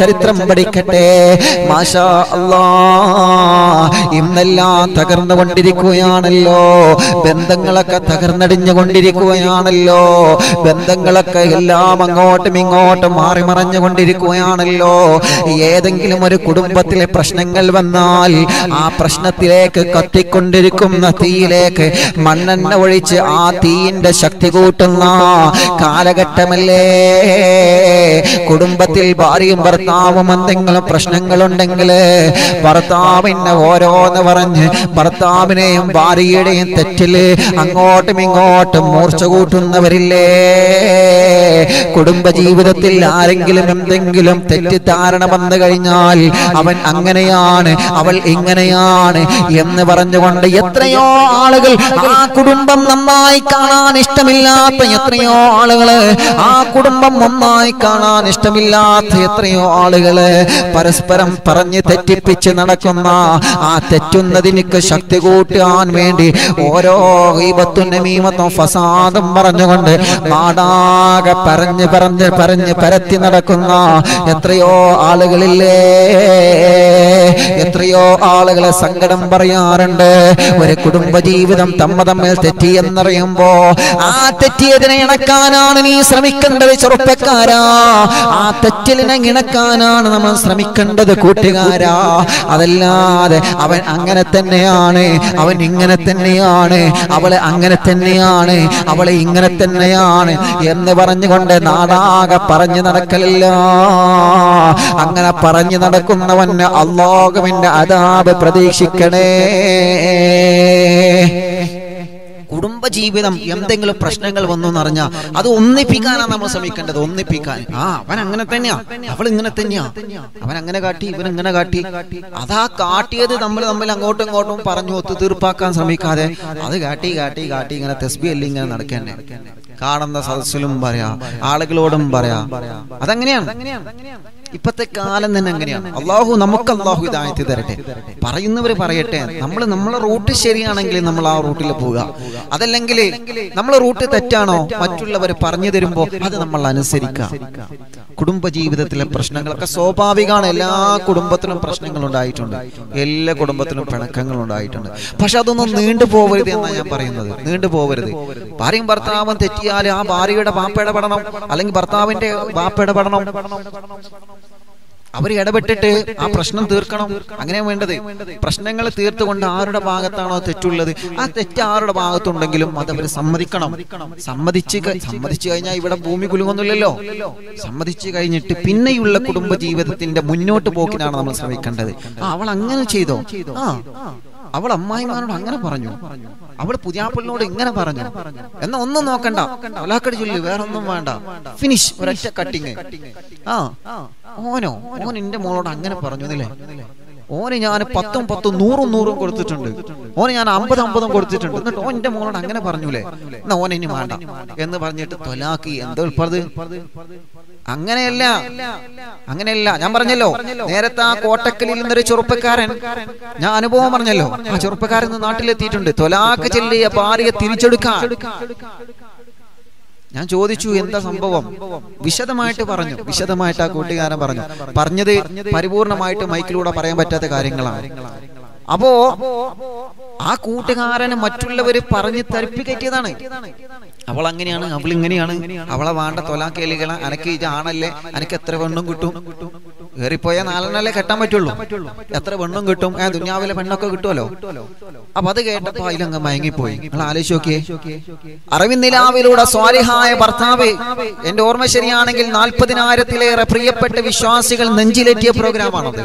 ചരിത്രം പഠിക്കട്ടെ. മാഷാ അല്ലാ ഇന്നെല്ലാം തകർന്നുകൊണ്ടിരിക്കുകയാണല്ലോ. ബന്ധങ്ങളൊക്കെ തകർന്നടിഞ്ഞുകൊണ്ടിരിക്കുകയാണല്ലോ. ബന്ധങ്ങളൊക്കെ എല്ലാം അങ്ങോട്ടും ഇങ്ങോട്ടും മാറി മറഞ്ഞുകൊണ്ടിരിക്കുകയാണല്ലോ ഏതെങ്കിലും ഒരു കുടുംബത്തിലെ പ്രശ്നങ്ങൾ വന്നാൽ ആ പ്രശ്നത്തിലേക്ക് കത്തിക്കൊണ്ടിരിക്കുന്ന തീയിലേക്ക് മണ്ണെണ്ണ ഒഴിച്ച് ആ തീയിന്റെ ശക്തി കൂട്ടുന്ന കാലഘട്ടമല്ലേ? കുടുംബത്തിൽ ഭാര്യയും ഭർത്താവും എന്തെങ്കിലും പ്രശ്നങ്ങളുണ്ടെങ്കിൽ ഭർത്താവിനെ ഓരോന്ന് പറഞ്ഞ് ഭർത്താവിനെയും ഭാര്യയുടെയും തെറ്റിൽ അങ്ങോട്ടും ഇങ്ങോട്ടും മൂർച്ച കൂട്ടുന്നവരില്ലേ? കുടുംബ ജീവിതത്തിൽ ആരെങ്കിലും എന്തെങ്കിലും തെറ്റിദ്ധാരണ വന്നു കഴിഞ്ഞാൽ അവൻ അങ്ങനെയാണ് അവൾ ഇങ്ങനെയാണ് എന്ന് പറഞ്ഞുകൊണ്ട് എത്രയോ ആളുകൾ ആ കുടുംബം നന്നായി കാണാൻ ഇഷ്ടമില്ലാത്ത എത്രയോ ആളുകൾ ആ കുടുംബം നന്നായി കാണാൻ ഇഷ്ടമില്ലാത്ത എത്രയോ ആളുകൾ പരസ്പരം പറഞ്ഞ് തെറ്റിപ്പിച്ച് നടക്കുന്ന ആ തെറ്റുന്നതിനിക്ക് ശക്തി കൂട്ടാൻ വേണ്ടി ഓരോ ഈപത്തും നമീമത്തും ഫസാദും പറഞ്ഞുകൊണ്ട് നാടാകെ പറഞ്ഞ് പറഞ്ഞ് പറഞ്ഞ് പരത്തി നടക്കുന്ന എത്രയോ ആളുകളില്ലേ? എത്രയോ ആളുകളെ സങ്കടം പറയാറുണ്ട്. ഒരു കുടുംബജീവിതം തമ്മ തമ്മിൽ തെറ്റി എന്നറിയുമ്പോ ആ തെറ്റിയതിനെ ഇണക്കാനാണ് നീ ശ്രമിക്കേണ്ടത് ചെറുപ്പക്കാരാ. ആ തെറ്റിലിനെ ഇണക്കാനാണ് നമ്മൾ ശ്രമിക്കേണ്ടത് കൂട്ടുകാരാ. അതല്ലാതെ അവൻ അങ്ങനെ തന്നെയാണ് അവൻ ഇങ്ങനെ തന്നെയാണ് അവളെ അങ്ങനെ തന്നെയാണ് അവളെ ഇങ്ങനെ തന്നെയാണ് എന്ന് പറഞ്ഞുകൊണ്ട് നാടാകെ പറഞ്ഞു നടക്കലില്ല. അങ്ങനെ പറഞ്ഞു നടക്കുന്നവന് അള്ളാഹുവിന്റെ അതാപ് പ്രതീക്ഷിക്കണേ. കുടുംബജീവിതം എന്തെങ്കിലും പ്രശ്നങ്ങൾ വന്നു എന്നറിഞ്ഞ അത് ഒന്നിപ്പിക്കാനാണ് നമ്മൾ ശ്രമിക്കേണ്ടത് ഒന്നിപ്പിക്കാൻ. ആ അവൻ അങ്ങനെ തന്നെയാ. അവൾ ഇങ്ങനെ തന്നെയാ. അവൻ അങ്ങനെ കാട്ടി ഇവൻ ഇങ്ങനെ കാട്ടി. അതാ കാട്ടിയത് നമ്മൾ തമ്മിൽ അങ്ങോട്ടും ഇങ്ങോട്ടും പറഞ്ഞു ഒത്തു തീർപ്പാക്കാൻ ശ്രമിക്കാതെ അത് കാട്ടി കാട്ടി കാട്ടി ഇങ്ങനെ തെസ്ബി അല്ല ഇങ്ങനെ നടക്കന്നെ. കാണുന്ന സദസ്സിലും പറയാ ആളുകളോടും പറയാ. അതങ്ങനെയാണ്? ഇപ്പത്തെ കാലം തന്നെ അങ്ങനെയാണ് അള്ളാഹു നമുക്ക് അള്ളാഹു ഇതായത്തി തരട്ടെ. പറയുന്നവര് പറയട്ടെ. നമ്മൾ നമ്മളെ റൂട്ട് ശരിയാണെങ്കിൽ നമ്മൾ ആ റൂട്ടിൽ പോവുക. അതല്ലെങ്കിൽ നമ്മളെ റൂട്ട് തെറ്റാണോ? മറ്റുള്ളവർ പറഞ്ഞു തരുമ്പോ അത് നമ്മൾ അനുസരിക്കുക കുടുംബ ജീവിതത്തിലെ പ്രശ്നങ്ങളൊക്കെ സ്വാഭാവികമാണ്. എല്ലാ കുടുംബത്തിനും പ്രശ്നങ്ങൾ ഉണ്ടായിട്ടുണ്ട്. എല്ലാ കുടുംബത്തിനും പിണക്കങ്ങൾ ഉണ്ടായിട്ടുണ്ട്. പക്ഷെ അതൊന്നും നീണ്ടു പോവരുത് എന്നാണ് ഞാൻ പറയുന്നത്. നീണ്ടു പോവരുത്. ഭാര്യയും ഭർത്താവും തെറ്റിയാൽ ആ ഭാര്യയുടെ വാപ്പ ഇടപെടണം അല്ലെങ്കിൽ ഭർത്താവിന്റെ വാപ്പ ഇടപെടണം അവർ ഇടപെട്ടിട്ട് ആ പ്രശ്നം തീർക്കണം. അങ്ങനെ വേണ്ടത്. പ്രശ്നങ്ങൾ തീർത്തുകൊണ്ട് ആരുടെ ഭാഗത്താണോ തെറ്റുള്ളത്? ആ തെറ്റ് ആരുടെ ഭാഗത്തുണ്ടെങ്കിലും അത് അവർ സമ്മതിക്കണം. സമ്മതിച്ച് സമ്മതിച്ചു കഴിഞ്ഞാൽ ഇവിടെ ഭൂമി കുലുങ്ങുന്നില്ലല്ലോ. സമ്മതിച്ചു കഴിഞ്ഞിട്ട് പിന്നെയുള്ള കുടുംബ ജീവിതത്തിന്റെ മുന്നോട്ട് പോക്കിനാണ് നമ്മൾ ശ്രമിക്കേണ്ടത്. ആ അവൾ അങ്ങനെ ചെയ്തോ? ആ. അവൾ അമ്മായിമാരോട് അങ്ങനെ പറഞ്ഞു. അവൾ പുതിയാപ്പിളിനോട് ഇങ്ങനെ പറഞ്ഞു. എന്നാ ഒന്നും നോക്കണ്ട. ഒലാക്കടി ചൊല്ലി വേറൊന്നും വേണ്ട. ഫിനിഷ് ഒരൊറ്റ കട്ടിങ് ആ ഓനോ ഓൻ എന്റെ മോളോട് അങ്ങനെ പറഞ്ഞു എന്നില്ലേ ഓന് ഞാൻ പത്തും പത്തും നൂറും നൂറും കൊടുത്തിട്ടുണ്ട്. ഓനെ ഞാൻ അമ്പത് അമ്പതും കൊടുത്തിട്ടുണ്ട്. എന്നിട്ട് ഓൻ എന്റെ മോളോട് അങ്ങനെ പറഞ്ഞൂലേ? എന്നാ ഓനെ ഇനി വേണ്ട. എന്ന് പറഞ്ഞിട്ട് തൊലാക്കി എന്തോ അങ്ങനെയല്ല. അങ്ങനെയല്ല. ഞാൻ പറഞ്ഞല്ലോ. നേരത്തെ ആ കോട്ടക്കലിൽ നിന്നൊരു ചെറുപ്പക്കാരൻ. ഞാൻ അനുഭവം പറഞ്ഞല്ലോ. ആ ചെറുപ്പക്കാരൻ നാട്ടിലെത്തിയിട്ടുണ്ട്. തൊലാക്ക് ചെല്ലിയ ഭാര്യ തിരിച്ചെടുക്കാൻ. ഞാൻ ചോദിച്ചു എന്താ സംഭവം? വിശദമായിട്ട് പറഞ്ഞു. വിശദമായിട്ട് ആ കൂട്ടുകാരൻ പറഞ്ഞു. പറഞ്ഞത് പരിപൂർണമായിട്ട് മൈക്കിലൂടെ പറയാൻ പറ്റാത്ത കാര്യങ്ങളാണ്. അപ്പോ ആ കൂട്ടുകാരന് മറ്റുള്ളവർ പറഞ്ഞ് തരിപ്പി കയറ്റിയതാണ് അവൾ അങ്ങനെയാണ് അവൾ ഇങ്ങനെയാണ് അവളെ വേണ്ട തൊലാക്കേലികളെ അനക്ക് ഇത് ആണല്ലേ? അനക്ക് എത്ര പെണ്ണും കിട്ടും. ഏറിപ്പോയാൽ നാലെണ്ണല്ലേ കെട്ടാൻ പറ്റുള്ളൂ. എത്ര പെണ്ണും കിട്ടും ഏഹ് ദുനിയാവിലെ പെണ്ണൊക്കെ കിട്ടുമല്ലോ അപ്പൊ അത് കേട്ടപ്പോ അതിലങ്ങ് മയങ്ങിപ്പോയി. നിങ്ങൾ ആലോചിച്ച് നോക്കിയേ. അറിവിന്ദിലാവിലൂടെ സ്വാലിഹായ ഭർത്താവ് എന്റെ ഓർമ്മ ശരിയാണെങ്കിൽ നാൽപ്പതിനായിരത്തിലേറെ പ്രിയപ്പെട്ട വിശ്വാസികൾ നെഞ്ചിലേറ്റിയ പ്രോഗ്രാമാണത്.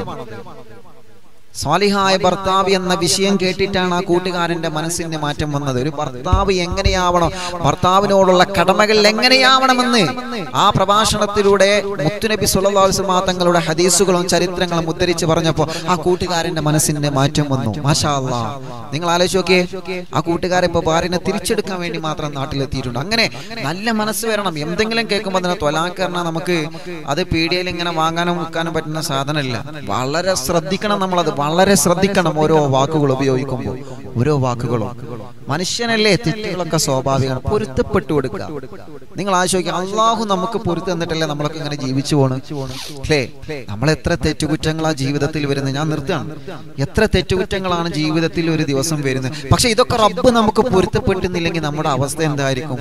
സ്വാലിഹായ ഭർത്താവ് എന്ന വിഷയം കേട്ടിട്ടാണ് ആ കൂട്ടുകാരന്റെ മനസ്സിന് മാറ്റം വന്നത്. ഒരു ഭർത്താവ് എങ്ങനെയാവണം? ഭർത്താവിനോടുള്ള കടമകൾ എങ്ങനെയാവണമെന്ന് ആ പ്രഭാഷണത്തിലൂടെ മുത്തുനബി സുല്ലാസ്മാ തങ്ങളുടെ ഹദീസുകളും ചരിത്രങ്ങളും ഉദ്ധരിച്ച് പറഞ്ഞപ്പോൾ ആ കൂട്ടുകാരന്റെ മനസ്സിന് മാറ്റം വന്നു. മാഷാ നിങ്ങൾ ആലോചിച്ച് നോക്കിയേ ആ കൂട്ടുകാരെ ഇപ്പൊ ഭാര്യനെ തിരിച്ചെടുക്കാൻ വേണ്ടി മാത്രം നാട്ടിലെത്തിയിട്ടുണ്ട്. അങ്ങനെ നല്ല മനസ്സ് വരണം. എന്തെങ്കിലും കേൾക്കുമ്പോൾ അതിനെ തൊലാക്കറിന നമുക്ക് അത് പീഡിയയിൽ ഇങ്ങനെ വാങ്ങാനും വിൽക്കാനും പറ്റുന്ന സാധനമില്ല. വളരെ ശ്രദ്ധിക്കണം നമ്മളത്. വളരെ ശ്രദ്ധിക്കണം ഓരോ വാക്കുകൾ ഉപയോഗിക്കുമ്പോൾ ഓരോ വാക്കുകളും. മനുഷ്യനല്ലേ തെറ്റുകളൊക്കെ സ്വാഭാവികമാണ് പൊരുത്തപ്പെട്ടു കൊടുക്കുക. നിങ്ങൾ ആശോദിക്കുക അള്ളാഹു നമുക്ക് പൊരുത്ത് തന്നിട്ടല്ലേ നമ്മളൊക്കെ ഇങ്ങനെ ജീവിച്ചു പോണ്. അല്ലേ? നമ്മൾ എത്ര തെറ്റുകുറ്റങ്ങളാ ജീവിതത്തിൽ വരുന്നത്? ഞാൻ നിർത്തുകയാണ്. എത്ര തെറ്റുകുറ്റങ്ങളാണ് ജീവിതത്തിൽ ഒരു ദിവസം വരുന്നത്? പക്ഷെ ഇതൊക്കെ റബ്ബ് നമുക്ക് പൊരുത്തപ്പെട്ടുന്നില്ലെങ്കിൽ നമ്മുടെ അവസ്ഥ എന്തായിരിക്കും?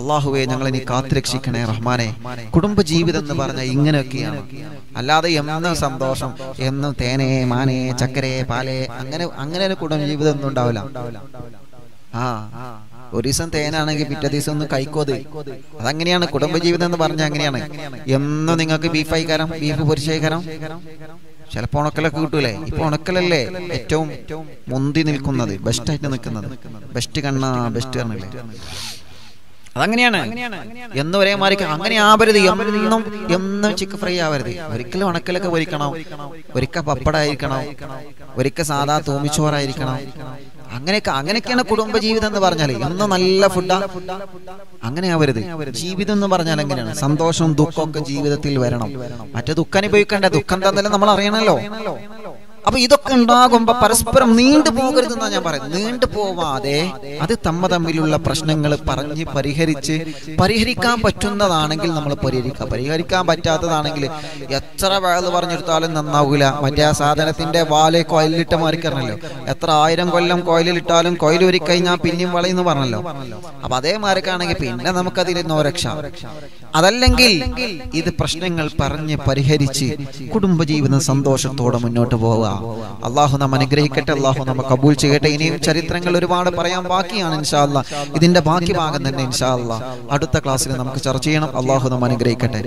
അള്ളാഹുവെ ഞങ്ങൾ ഇനി കാത്തുരക്ഷിക്കണേ റഹ്മാനെ. കുടുംബ ജീവിതം എന്ന് പറഞ്ഞാൽ ഇങ്ങനെയൊക്കെയാണ്. അല്ലാതെ എന്നും സന്തോഷം എന്നും തേനേ മാനേ ചക്കരേ പാലേ അങ്ങനെ അങ്ങനെ ഒരു കുടുംബ ജീവിതം ഒന്നും ഉണ്ടാവില്ല. ആ. ഒരു ദിവസം തേനാണെങ്കിൽ പിറ്റേ ദിവസം ഒന്ന് കൈക്കോത്. അതങ്ങനെയാണ് കുടുംബജീവിതം എന്ന് പറഞ്ഞാൽ അങ്ങനെയാണ്. എന്നും നിങ്ങൾക്ക് ബീഫ് അയക്കാരം ബീഫ് പൊരിച്ചയക്കാരം ചിലപ്പോ ഉണക്കലൊക്കെ കിട്ടൂലേ? ഇപ്പൊ ഉണക്കലല്ലേ ഏറ്റവും മുന്തി നിൽക്കുന്നത് ബെസ്റ്റ് ആയിട്ട് നിൽക്കുന്നത്. ബെസ്റ്റ് കണ്ണ ബെസ്റ്റ് കണ്ണില്ലേ അതങ്ങനെയാണ്. എന്ന് ഒരേ മാറി അങ്ങനെ ആവരുത്. എന്നും എന്നും ചിക്കൻ ഫ്രൈ ആവരുത്. ഒരിക്കലും ഉണക്കലൊക്കെ പൊരിക്കണം. ഒരിക്കൽ പപ്പടായിരിക്കണം. ഒരിക്കൽ സാധാ തൂമിച്ചോറായിരിക്കണം. അങ്ങനെയൊക്കെ അങ്ങനെയൊക്കെയാണ് കുടുംബജീവിതം എന്ന് പറഞ്ഞാൽ ഇന്ന് നല്ല ഫുഡാ. അങ്ങനെ ആവരുത് ജീവിതം എന്ന് പറഞ്ഞാൽ എങ്ങനെയാണ്? സന്തോഷവും ദുഃഖമൊക്കെ ജീവിതത്തിൽ വരണം. മറ്റേ ദുഃഖം അനുഭവിക്കേണ്ട ദുഃഖം എന്തായാലും നമ്മൾ അറിയണല്ലോ? അപ്പൊ ഇതൊക്കെ ഉണ്ടാകുമ്പോ പരസ്പരം നീണ്ടു പോകരുതെന്നാണ് ഞാൻ പറയുന്നത്. നീണ്ടു പോവാതെ അത് തമ്മ തമ്മിലുള്ള പ്രശ്നങ്ങൾ പറഞ്ഞ് പരിഹരിച്ച് പരിഹരിക്കാൻ പറ്റുന്നതാണെങ്കിൽ നമ്മൾ പരിഹരിക്കാം. പരിഹരിക്കാൻ പറ്റാത്തതാണെങ്കിൽ എത്ര വേൾ പറഞ്ഞെടുത്താലും നന്നാവൂല. മറ്റേ ആ സാധനത്തിന്റെ വാലെ കോയിലിട്ട് മാറിക്കറണല്ലോ എത്ര ആയിരം കൊല്ലം കോയിലിട്ടാലും കോയിൽ ഒരു കഴിഞ്ഞാൽ പിന്നെയും വളയെന്ന് പറഞ്ഞല്ലോ. അപ്പൊ അതേ മാർക്കാണെങ്കിൽ പിന്നെ നമുക്കതിൽ നോ രക്ഷ. അതല്ലെങ്കിൽ ഇത് പ്രശ്നങ്ങൾ പറഞ്ഞ് പരിഹരിച്ച് കുടുംബജീവിതം സന്തോഷത്തോടെ മുന്നോട്ട് പോവുക. അള്ളാഹു നാം അനുഗ്രഹിക്കട്ടെ അള്ളാഹു നമ്മ കബൂൽ ചെയ്യട്ടെ. ഇനിയും ചരിത്രങ്ങൾ ഒരുപാട് പറയാൻ ബാക്കിയാണ് ഇൻഷാല്ല ഇതിന്റെ ബാക്കി ഭാഗം തന്നെ ഇൻഷാല്ല അടുത്ത ക്ലാസ്സിൽ നമുക്ക് ചർച്ച ചെയ്യണം. അള്ളാഹു നാം അനുഗ്രഹിക്കട്ടെ.